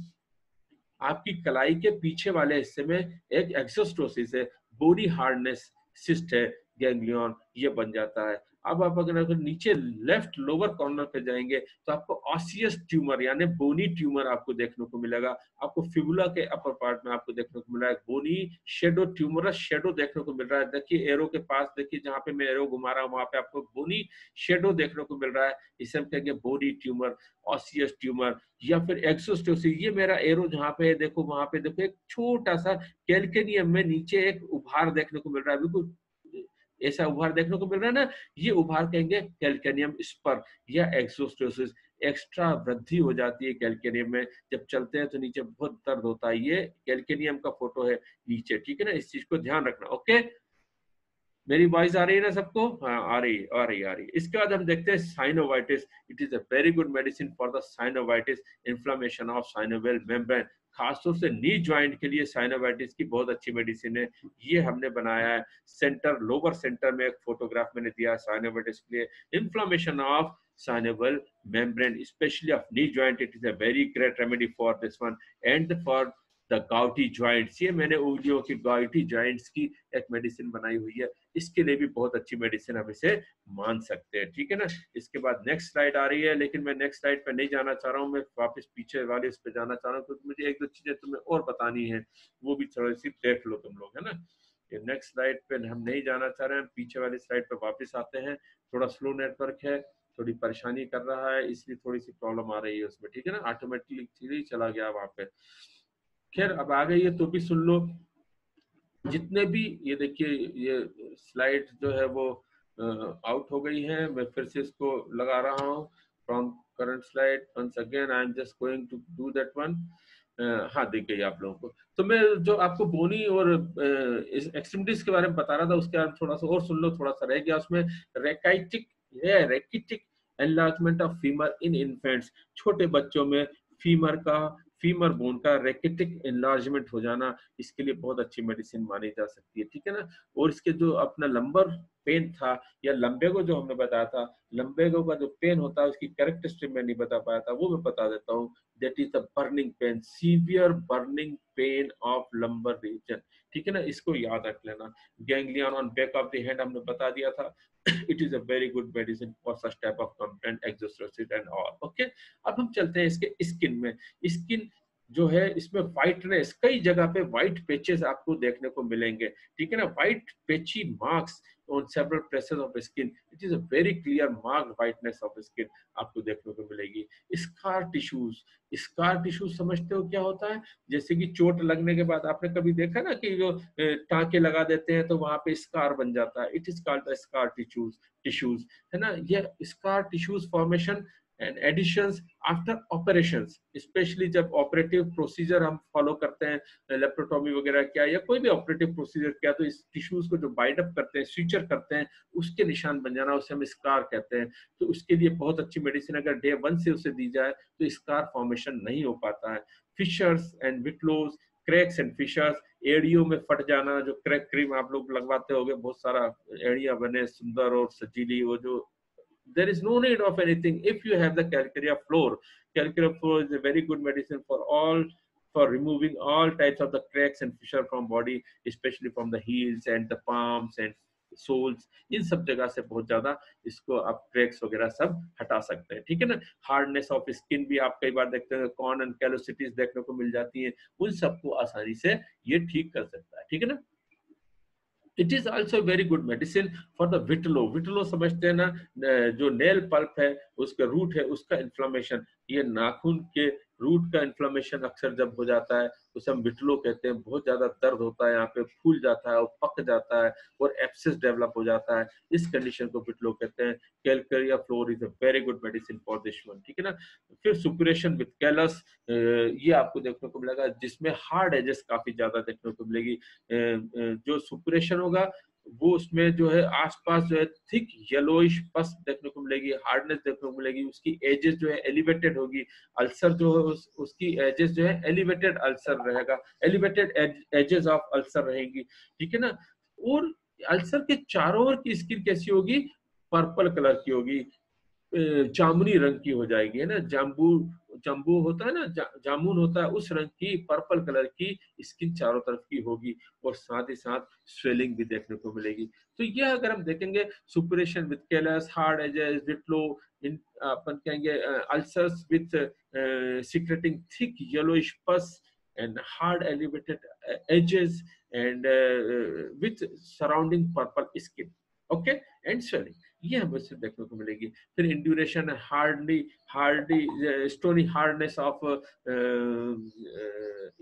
आपकी कलाई के पीछे वाले हिस्से में एक एक्सोस्टोसिस है। बॉडी हार्डनेस सिस्ट है गैंग्लियन ये बन जाता है। अब आप अगर अगर नीचे लेफ़्ट लोअर कॉर्नर पे जाएँगे तो आपको ऑसियस ट्यूमर यानी बोनी ट्यूमर आपको देखने को मिलेगा। आपको फिबुला के अपर पार्ट में आपको देखने को मिल रहा है। बोनी शेडो ट्यूमर शेडो देखने को मिल रहा है। देखिए एरो के पास, देखिए, जहाँ पे मैं एरो घुमा रहा हूँ, वहाँ पे आपको बोनी शेडो देखने को मिल रहा है। इसे हम कहेंगे बोनी ट्यूमर ऑसियस ट्यूमर या फिर एक्सोस्टोसिस ये मेरा एरो जहाँ पे देखो, वहाँ पे देखो, एक छोटा सा कैल्केनियम में नीचे एक उभार देखने को मिल रहा है। बिल्कुल ऐसा उभार देखने को मिल रहा है ना, ये उभार कहेंगे कैल्केनियम स्पर या एक्सोस्टोसिस। एक्स्ट्रा वृद्धि हो जाती है कैल्केनियम में। जब चलते हैं तो नीचे बहुत दर्द होता है। ये कैल्केनियम का फ़ोटो है नीचे, ठीक है ना? इस चीज़ को ध्यान रखना, ओके? मेरी वॉइस आ रही है ना सबको? हाँ आ रही है, आ रही आ रही है। इसके बाद हम देखते हैं synovitis it is a very good medicine for the synovitis inflammation of synovial membrane खासतौर से नी ज्वाइंट के लिए साइनोवाइटिस की बहुत अच्छी मेडिसिन है। ये हमने बनाया है। सेंटर लोअर सेंटर में एक फोटोग्राफ मैंने दिया साइनोवाइटिस के लिए। Inflammation of synovial membrane specially of knee joint it is a very great remedy for this one and for the gouty joints, ये मैंने उंगलियों की गाउटी ज्वाइंट्स की एक मेडिसिन बनाई हुई है। इसके लिए भी बहुत अच्छी मेडिसिन हम इसे मान सकते हैं, ठीक है ना? इसके बाद नेक्स्ट स्लाइड आ रही है, लेकिन मैं नेक्स्ट स्लाइड पे नहीं जाना चाह रहा हूँ, मैं वापस पीछे वाले इस पे जाना चाह रहा हूँ, क्योंकि मुझे एक दो चीज़ें तुम्हें और बतानी है, वो भी थोड़ी सी देख लो तुम लोग, है ना? ये नेक्स्ट स्लाइड पे हम नहीं जाना चाह रहे हैं, पीछे वाली स्लाइड पे वापस आते हैं, थोड़ा स्लो नेटवर्क है, थोड़ी परेशानी कर रहा है, इसलिए थोड़ी सी प्रॉब्लम आ रही है उसमें, ठीक है ना? ऑटोमेटिकली चला गया वहाँ पे। खैर, अब आ गई है तो भी सुन लो। जितने भी, ये देखिए, ये स्लाइड जो है वो आउट हो गई है। मैं फिर से इसको लगा रहा हूँ। From current slide once again I am just going to do that one हाँ देख गई आप लोगों को। तो मैं जो आपको बोनी और एक्सट्रीमिटीज के बारे में बता रहा था, उसके बारे थोड़ा सा और सुन लो, थोड़ा सा रह गया उसमें। Rachitic rachitic enlargement of femur in infants छोटे बच्चों में फीमर का फीमर बोन का रेकेटिक एनलार्जमेंट हो जाना, इसके लिए बहुत अच्छी मेडिसिन मानी जा सकती है, ठीक है ना? और इसके जो अपना लंबर पेन था, या लंबेगो जो हमने बताया था लंबेगो का जो पेन होता है, उसकी करेक्ट स्ट्रीम में नहीं बता पाया था, वो मैं बता देता हूँ। That is the burning pain severe burning pain of lumbar region ठीक है ना? इसको याद रख लेना। Ganglion on back of the hand हमने बता दिया था। It is a very good medicine for such type of content exostosis and all okay अब हम चलते हैं इसके स्किन में। स्किन जो है, इसमें व्हाइटनेस कई जगह पे व्हाइट पेचेस आपको देखने को मिलेंगे। ठीक है ना? White patchy marks on several places of skin. It is a very clear marked whiteness of skin आपको देखने को मिलेगी। स्कार टिश्यूज स्कार टिश्यूज समझते हो क्या होता है? जैसे कि चोट लगने के बाद, आपने कभी देखा ना कि जो टांके लगा देते हैं तो वहाँ पे स्कार बन जाता है। It is called scar tissues tissues है ना? ये scar tissues formation and adhesions after operations specially जब ऑपरेटिव प्रोसीजर हम फॉलो करते हैं लेप्रोटोमी वगैरह किया, या कोई भी ऑपरेटिव प्रोसीजर किया तो इस टिश्यूज को जो अप करते हैं स्विचर करते हैं, उसके निशान बन जाना, उसे हम स्कार कहते हैं। तो उसके लिए बहुत अच्छी मेडिसिन अगर डे वन से उसे दी जाए तो स्कार फॉर्मेशन नहीं हो पाता है। Fissures and whitlows cracks and fissures एड़ियों में फट जाना, जो क्रैक क्रीम आप लोग लगवाते हो बहुत सारा एड़िया बने, सुंदर और सजीली, वो जो there is no need of anything if you have the calcarea floor calcarea floor is a very good medicine for all for removing all types of the cracks and fissure from body especially from the heels and the palms and soles इन सब जगह से बहुत ज़्यादा इसको आप क्रैक्स वगैरह सब हटा सकते हैं ठीक है ना हार्डनेस ऑफ़ स्किन भी आप कई बार देखते हैं कॉन एंड कैलोसिटीज देखने को मिल जाती है उन सबको आसानी से ये ठीक कर सकता है ठीक है ना it is also very good medicine for the whitlow whitlow समझते हैं ना जो नेल पल्प है, उसका रूट है, उसका इन्फ्लामेशन ये नाखून के रूट का इन्फ्लामेशन अक्सर जब हो जाता है, उसे हम विटलो कहते हैं। बहुत ज़्यादा दर्द होता है, यहाँ पे फूल जाता है और पक जाता है और एप्सिस डेवलप हो जाता है। इस कंडीशन को विटलो कहते हैं। Calcarea fluor is a very good medicine for this one ठीक है ना? फिर सुपरेशन विथ कैलस ये आपको देखने को मिलेगा, जिसमें हार्ड एजेस काफ़ी ज़्यादा देखने को मिलेगी। जो सुपरेशन होगा वो उसमें जो है आसपास जो है थिक येलोइश पस देखने को मिलेगी हार्डनेस देखने को मिलेगी उसकी एजेस जो है एलिवेटेड होगी अल्सर जो है उस, उसकी एजेस जो है एलिवेटेड अल्सर रहेगा एलिवेटेड एजेस ऑफ़ अल्सर रहेगी ठीक है ना? और अल्सर के चारों ओर की स्किन कैसी होगी? पर्पल कलर की होगी। जामुनी रंग की हो जाएगी है ना? जाम्बू जम्बू होता है ना? जा, जामुन होता है उस रंग की पर्पल कलर की स्किन चारों तरफ़ की होगी और साथ ही साथ स्वेलिंग भी देखने को मिलेगी। तो यह अगर हम देखेंगे suppuration with callous hard edges whitlow in अपन कहेंगे ulcers with secreting thick yellowish pus hard elevated edges and uh, with surrounding purple skin okay and swelling ये हमें से देखने को मिलेगी। फिर induration hardly hardly stony hardness of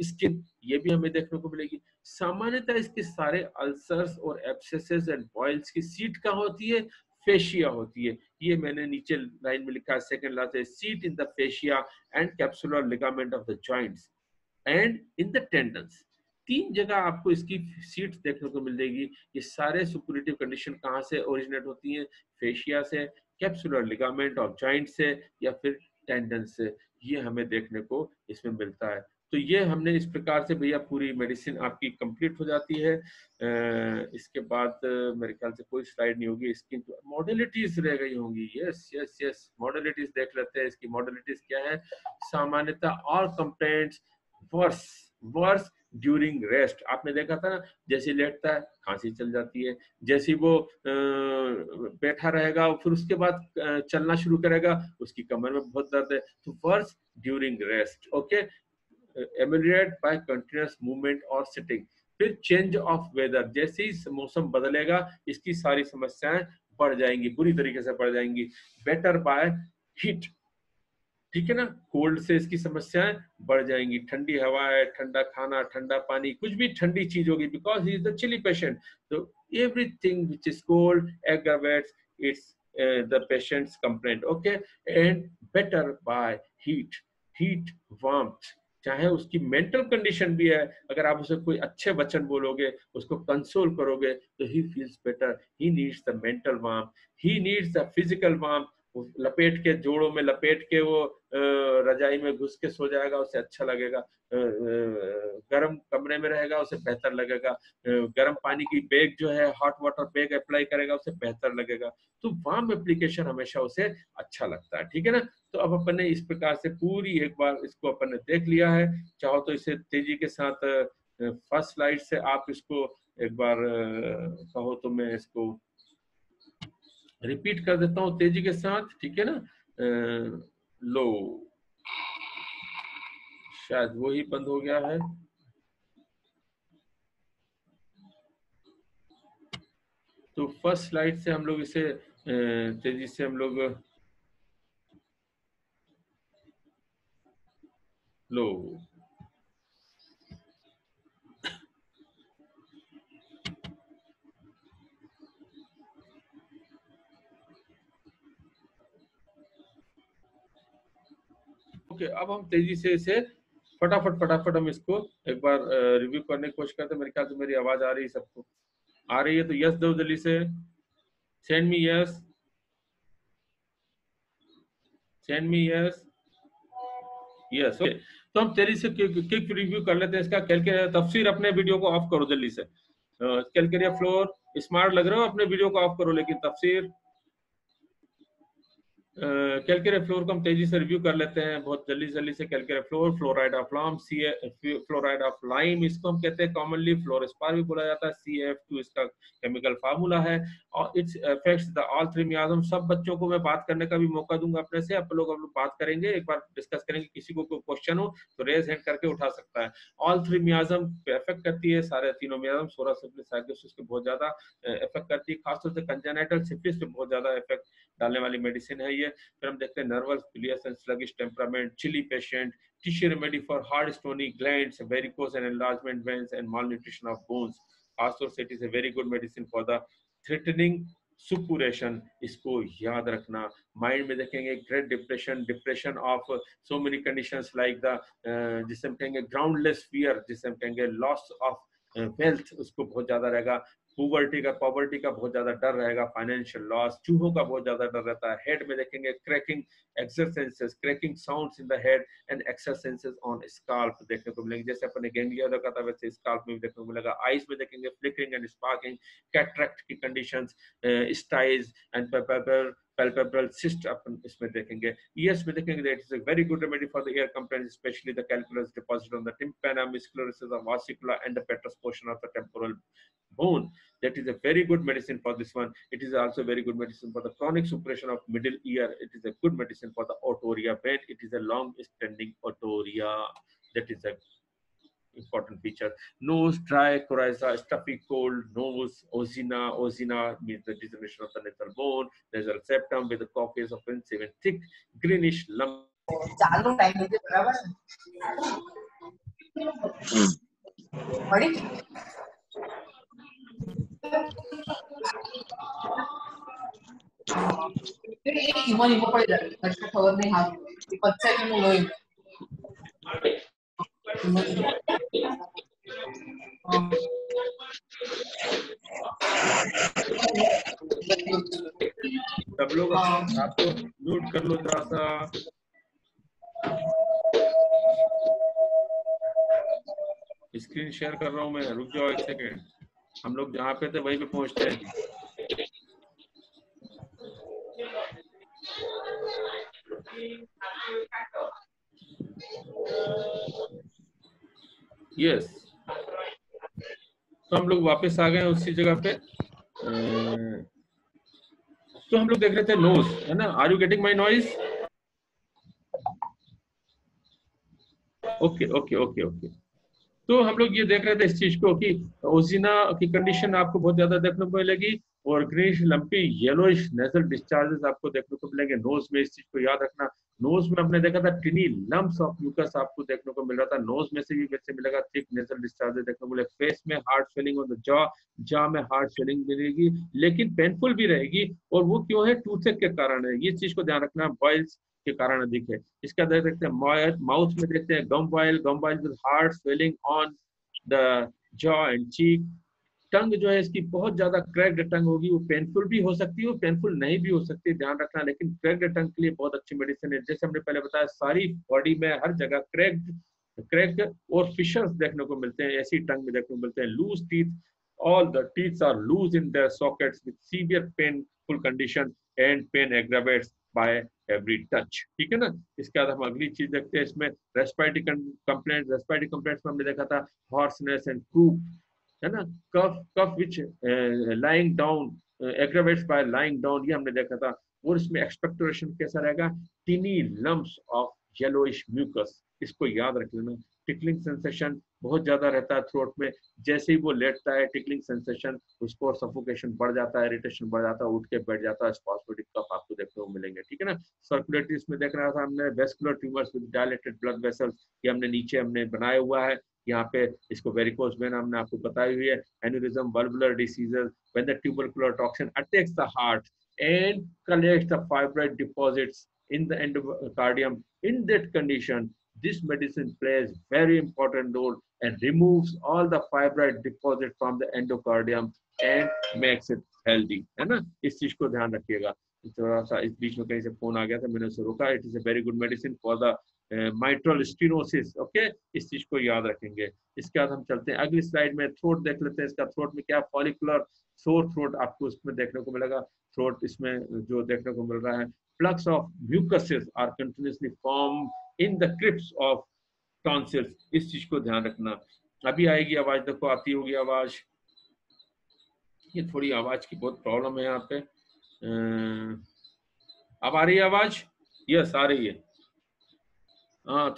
skin ये भी हमें देखने को मिलेगी। सामान्यतः इसके सारे अल्सर्स और एब्सेसेस एंड बॉइल्स की सीट कहाँ होती है? फेशिया होती है। ये मैंने नीचे लाइन में लिखा है सेकंड लास्ट है seat in the fascia and capsular ligament of the joints and in the tendons तीन जगह आपको इसकी सीट देखने को मिल जाएगी। ये सारे सुपरेटिव कंडीशन कहाँ से ओरिजिनेट होती हैं? फेशिया से, कैप्सुलर लिगामेंट ऑफ़ जॉइंट से या फिर टेंडन से। ये हमें देखने को इसमें मिलता है। तो ये हमने इस प्रकार से भैया पूरी मेडिसिन आपकी कंप्लीट हो जाती है। इसके बाद मेरे ख्याल से कोई स्लाइड नहीं होगी। इसकी मॉडलिटीज रह गई होंगी। यस यस यस, मॉडलिटीज देख लेते हैं। इसकी मॉडलिटीज क्या है? सामान्यतः और complaints worse worse during rest आपने देखा था ना, जैसे लेटता है, खांसी चल जाती है, जैसे वो बैठा रहेगा फिर उसके बाद चलना शुरू करेगा, उसकी कमर में बहुत दर्द है। तो worse during rest okay ameliorate by continuous movement और सिटिंग फिर चेंज ऑफ़ वेदर जैसे ही मौसम बदलेगा, इसकी सारी समस्याएँ बढ़ जाएँगी, बुरी तरीके से बढ़ जाएँगी। बेटर बाय हीट ठीक है ना? कोल्ड से इसकी समस्याएँ बढ़ जाएँगी। ठंडी हवा है, ठंडा खाना, ठंडा पानी, कुछ भी ठंडी चीज़ होगी because he is the chilly patient तो everything which is cold aggravates it's the patient's complaint okay and better by heat heat warmth चाहे उसकी मेंटल कंडीशन भी है, अगर आप उसे कोई अच्छे वचन बोलोगे, उसको कंसोल करोगे तो he feels better he needs the mental warm he needs the physical warm लपेट के, जोड़ों में लपेट के वो रजाई में घुस के सो जाएगा, उसे अच्छा लगेगा। गर्म कमरे में रहेगा, उसे बेहतर लगेगा। गर्म पानी की बैग जो है हॉट वाटर बैग अप्लाई करेगा, उसे बेहतर लगेगा। तो वार्म एप्लीकेशन हमेशा उसे अच्छा लगता है, ठीक है ना? तो अब अपन ने इस प्रकार से पूरी एक बार इसको अपन ने देख लिया है। चाहो तो इसे तेज़ी के साथ फ़र्स्ट स्लाइड से आप इसको एक बार कहो तो मैं इसको रिपीट कर देता हूँ तेज़ी के साथ, ठीक है ना? लो। शायद वो ही बंद हो गया है। तो फ़र्स्ट स्लाइड से हम लोग इसे तेज़ी से हम लोग लो। ओके, अब हम तेज़ी से इसे फटाफट फटाफट हम इसको एक बार रिव्यू करने की कोशिश करते हैं। मेरे ख्याल से मेरी आवाज़ आ रही है सबको। आ रही है तो यस दो जल्दी से। Send me yes send me yes yes okay तो हम तेज़ी से क्विक रिव्यू कर लेते हैं इसका? कैलकुलेटर तफसीर अपने वीडियो को ऑफ़ करो जल्दी से। कैलकुलेटर फ्लोर स्मार्ट लग रहे हो अपने वीडियो को ऑफ़ करो, लेकिन तफसीर कैलकेरिया फ्लोर को हम तेज़ी से रिव्यू कर लेते हैं, बहुत जल्दी जल्दी से कैलकेरिया फ्लोर फ्लोराइड ऑफ़ लाम सी फ्लोराइड ऑफ़ लाइम इसको हम कहते हैं कॉमनली फ्लोरस्पार भी बोला जाता है सी एफ़ टू इसका केमिकल फार्मूला है, और its effects the all three miasm सब बच्चों को मैं बात करने का भी मौका दूँगा अपने से, आप लोग लोग बात करेंगे, एक बार डिस्कस करेंगे किसी को कोई क्वेश्चन हो तो रेज हैंड करके उठा सकता है। ऑल थ्री मियाजम इफ़ेक्ट करती है, सारे तीनों मियाजम सोरा सिफिलिस बहुत ज़्यादा इफ़ेक्ट करती है, खासतौर से कंजेनाइटल सिफिलिस पे बहुत ज़्यादा इफ़ेक्ट डालने वाली मेडिसिन है ये। फिर हम देखते हैं nervous bilious and sluggish temperament chilly patient tissue remedy for hard stony glands varicose and enlargement veins and malnutrition of bones. खासतौर से it is a very good medicine for the threatening suppuration इसको याद रखना। माइंड में देखेंगे great depression depression of so many conditions like the जिसे हम कहेंगे ग्राउंडलेस फियर जिसे हम कहेंगे लॉस ऑफ़ वेल्थ उसको बहुत ज़्यादा रहेगा पुवर्टी का पॉवर्टी का बहुत ज़्यादा डर रहेगा फाइनेंशियल लॉस चूहों का बहुत ज़्यादा डर रहता है। हेड में देखेंगे cracking excrescences cracking sounds in the head and excrescences on scalp देखने को मिलेंगे। जैसे अपने गेंगलिया देखा था वैसे स्काल्प में भी देखने को मिलेगा। आईज में देखेंगे फ्लिकरिंग एंड स्पार्किंग कैट्रैक्ट की conditions styes and paper palpebral cyst अपन इसमें देखेंगे ears में देखेंगे that is a very good remedy for the ear complaints especially the calculus deposit on the tympana musculosis of ossicula and the petrous portion of the temporal bone that is a very good medicine for this one it is also a very good medicine for the chronic suppression of middle ear it is a good medicine for the otorrhea pain it is a long standing otorrhea that is a important feature. Nose dry, coryza, stuffy cold, nose, ozina. Ozina means the degeneration of the nasal bone. Nasal septum with the corpus offensive and thick greenish lump. ચાલુ ટાઈમ છે બરાબર મળી ઈમો ઈમો પડી જાય કચ્છ ખબર નહીં હા પચ્ચા કે નું લોહી सब लोग आपको म्यूट कर लो थोड़ा सा। स्क्रीन शेयर कर रहा हूँ मैं, रुक जाओ एक सेकेंड हम लोग जहाँ पे थे, वहीं पे पहुँचते हैं। यस तो हम लोग वापस आ गए उसी जगह पे। तो हम लोग देख रहे थे नोज़ है ना? Are you getting my noise okay okay okay okay तो हम लोग ये देख रहे थे इस चीज़ को कि ओजिना की कंडीशन आपको बहुत ज़्यादा देखने को मिलेगी। और greenish lumpy yellowish nasal discharges आपको देखने को मिलेंगे। नोज़ में इस चीज़ को याद रखना। नोज़ में हमने देखा था टिनी लम्प्स ऑफ़ म्यूकस आपको देखने को मिल रहा था। नोज़ में से भी वैसे मिलेगा थिक नेजल डिस्चार्जेस देखने को मिले। फेस में hard swelling the jaw jaw में हार्ड स्वेलिंग मिलेगी लेकिन पेनफुल भी रहेगी और वो क्यों है? टूथेक के कारण है। ये चीज़ को ध्यान रखना बॉइल्स के कारण अधिक है। इसका देख सकते हैं माउथ में देखते हैं gum boil gum boil with hard swelling on the jaw and cheek tongue जो है इसकी बहुत ज़्यादा क्रैक्ड टंग होगी, वो पेनफुल भी हो सकती है, वो पेनफुल नहीं भी हो सकती, ध्यान रखना, लेकिन क्रैक्ड टंग के लिए बहुत अच्छी मेडिसिन है। जैसे हमने पहले बताया, सारी बॉडी में हर जगह क्रैक्ड क्रैक और फिशर्स देखने को मिलते हैं, ऐसी टंग में देखने को मिलते हैं। Loose teeth all the teeth are loose in their sockets with severe painful condition and pain aggravates by every touch ठीक है ना? इसके बाद हम अगली चीज़ देखते हैं, इसमें रेस्पिरेटरी कंप्लेंट रेस्पिरेटरी कंप्लेंट्स में हमने देखा था हॉर्सनेस एंड क्रूप है ना? Cough cough which lying down aggravates by lying down ये हमने देखा था। और इसमें एक्सपेक्टोरेशन कैसा रहेगा? Tiny lumps of yellowish mucus इसको याद रख लेना। टिकलिंग सेंसेशन बहुत ज़्यादा रहता है थ्रोट में। जैसे ही वो लेटता है टिकलिंग सेंसेशन उसको सफोकेशन बढ़ जाता है इरिटेशन बढ़ जाता है, उठ के बैठ जाता है स्पॉस्पोटिक कफ आपको देखने को मिलेंगे, ठीक है ना? सर्कुलेटरी इसमें देख रहा था हमने vascular tumours with dilated blood vessels ये हमने नीचे हमने बनाया हुआ है। यहाँ पे इसको वेरिकोज वेन हमने आपको बताई हुई है aneurysm वर्बुलर diseases when the tubercular toxin attacks the heart and collect the fibroid deposits in the and in that condition this medicine plays very important role and remove all the fibroid deposit from the endocardium and makes it healthy है ना? इस चीज़ को ध्यान रखिएगा। थोड़ा सा इस बीच में कहीं से फ़ोन आ गया था, मैंने उसे रोका। It is a very good medicine for the mitral stenosis okay? इस चीज़ को याद रखेंगे। इसके बाद हम चलते हैं। अगली स्लाइड में थ्रोट देख लेते हैं। इसका थ्रोट में क्या फॉलिकुलर सोर थ्रोट आपको इसमें देखने को मिलेगा। थ्रोट इसमें जो देखने को मिल रहा है। Flux of mucuses are continuously form in the crypts of tonsils. इस चीज़ को ध्यान रखना। अभी आएगी आवाज़। देखो, आती होगी आवाज़। ये थोड़ी आवाज़ की बहुत प्रॉब्लम है यहाँ पे। अब आ रही है आवाज़? यस, आ रही हाँ।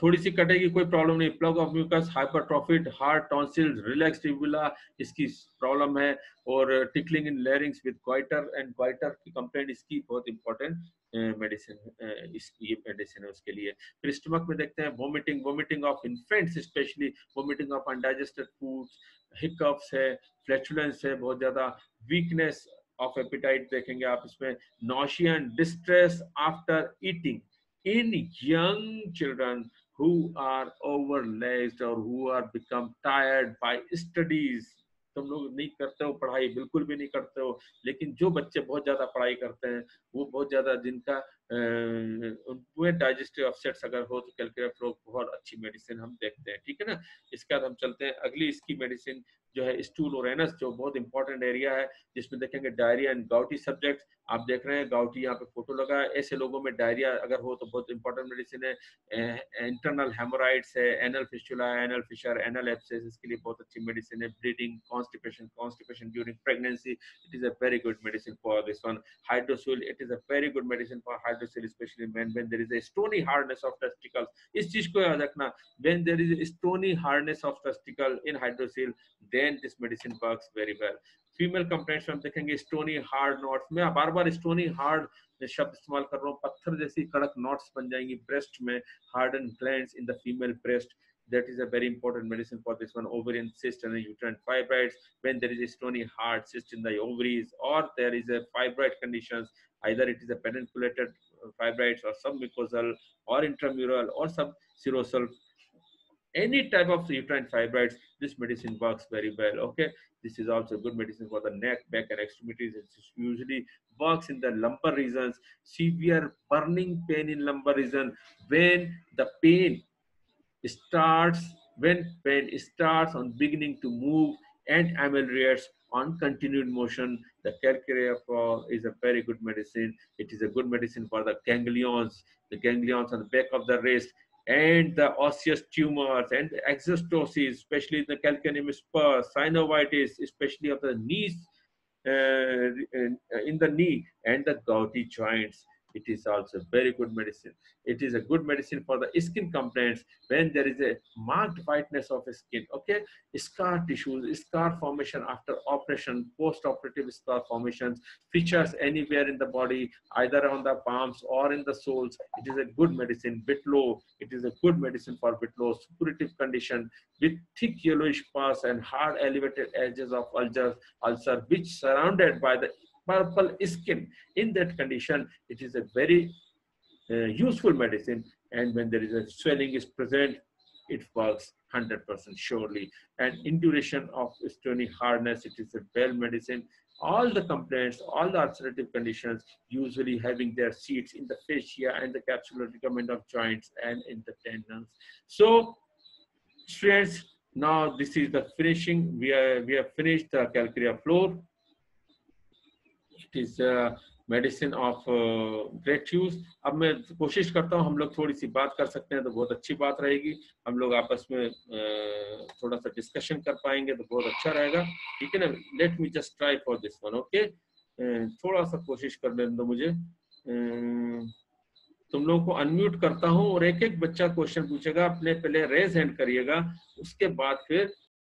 थोड़ी सी कटेगी, कोई प्रॉब्लम नहीं। Plug of mucus, hypertrophied, hard, tonsil relax टिबुला, इसकी प्रॉब्लम है। और tickling in larynx with goitre, and goitre की कंप्लेंट, इसकी बहुत इंपॉर्टेंट मेडिसिन इस, ये मेडिसिन है उसके लिए। फिर स्टमक में देखते हैं, vomiting vomiting of infants specially, vomiting of undigested foods, hiccups है, फ्लैचुलेंस है, बहुत ज़्यादा वीकनेस ऑफ़ एपिटाइट देखेंगे आप इसमें nausea and distress, after eating. In young children who are overlaid or who are become tired by studies. तुम लोग नहीं करते हो, पढ़ाई बिल्कुल भी नहीं करते हो, लेकिन जो बच्चे बहुत ज़्यादा पढ़ाई करते हैं, वो बहुत ज़्यादा जिनका डाइजेस्टिव अपसेट्स अगर हो तो कैलकुलेट बहुत अच्छी मेडिसिन हम देखते हैं, ठीक है ना? इसके बाद हम चलते हैं, अगली इसकी मेडिसिन जो है स्टूल और एनस जो बहुत इंपॉर्टेंट एरिया है, जिसमें देखेंगे डायरिया एंड गाउटी सब्जेक्ट आप देख रहे हैं गाउटी यहाँ पे फ़ोटो लगा है। ऐसे लोगों में डायरिया अगर हो तो बहुत इंपॉर्टेंट मेडिसिन है। इंटरनल हेमोराइड्स है anal fistula anal fissure anal abscess इसके लिए बहुत अच्छी मेडिसिन है। Bleeding constipation constipation during pregnancy it is a very good medicine for this one hydrocele it is a very good medicine for hydrocele specially when when there is a stony hardness of testicles इस चीज़ को याद रखना। When there is stony hardness of testicle in hydrocele then this medicine works very well female complaints में हम देखेंगे स्टोनी हार्ड नॉट्स मैं बार बार स्टोनी हार्ड शब्द इस्तेमाल कर रहा हूँ पत्थर जैसी कड़क नॉट्स बन जाएंगी ब्रेस्ट में hard and glands in the female breast that is a very important medicine for this one ovarian cyst and uterine fibroids when there is a stony hard cyst in the ovaries or there is a fibroid conditions either it is a pedunculated fibroids or submucosal or intramural or subserosal any type of uterine fibroids, this medicine works very well. Okay, this is also a good medicine for the neck, back, and extremities. It usually works in the lumbar regions. Severe burning pain in lumbar region when the pain starts when pain starts on beginning to move and ameliorates on continued motion. The calcarea is a very good medicine. It is a good medicine for the ganglions, the ganglions on the back of the wrist and the osseous tumors and the exostosis, especially the calcaneum spur, synovitis, especially of the knees, uh, in the knee and the gouty joints. It is also very good medicine. It is a good medicine for the skin complaints when there is a marked whiteness of skin. Okay, scar tissues, scar formation after operation, post-operative scar formations, features anywhere in the body, either on the palms or in the soles. It is a good medicine. Whitlow, it is a good medicine for Whitlow. Suppurative condition with thick yellowish pus and hard elevated edges of ulcer, ulcer which surrounded by the purple skin. In that condition, it is a very uh, useful medicine. And when there is a swelling is present, it works 100% surely. And induration of stony hardness, it is a well medicine. All the complaints, all the ulcerative conditions, usually having their seats in the fascia and the capsular ligament of joints and in the tendons. So, students, now this is the finishing. We are we have finished the calcarea floor. It is medicine of great use अब मैं कोशिश करता हूँ हम लोग थोड़ी सी बात कर सकते हैं तो बहुत अच्छी बात रहेगी। हम लोग आपस में uh, थोड़ा सा डिस्कशन कर पाएँगे तो बहुत अच्छा रहेगा। ठीक है ना? Let me just try for this one okay थोड़ा सा कोशिश कर लेने दो मुझे। तुम लोगों को अनम्यूट करता हूँ और एक एक बच्चा क्वेश्चन पूछेगा अपने पहले रेज हैंड करिएगा उसके बाद फिर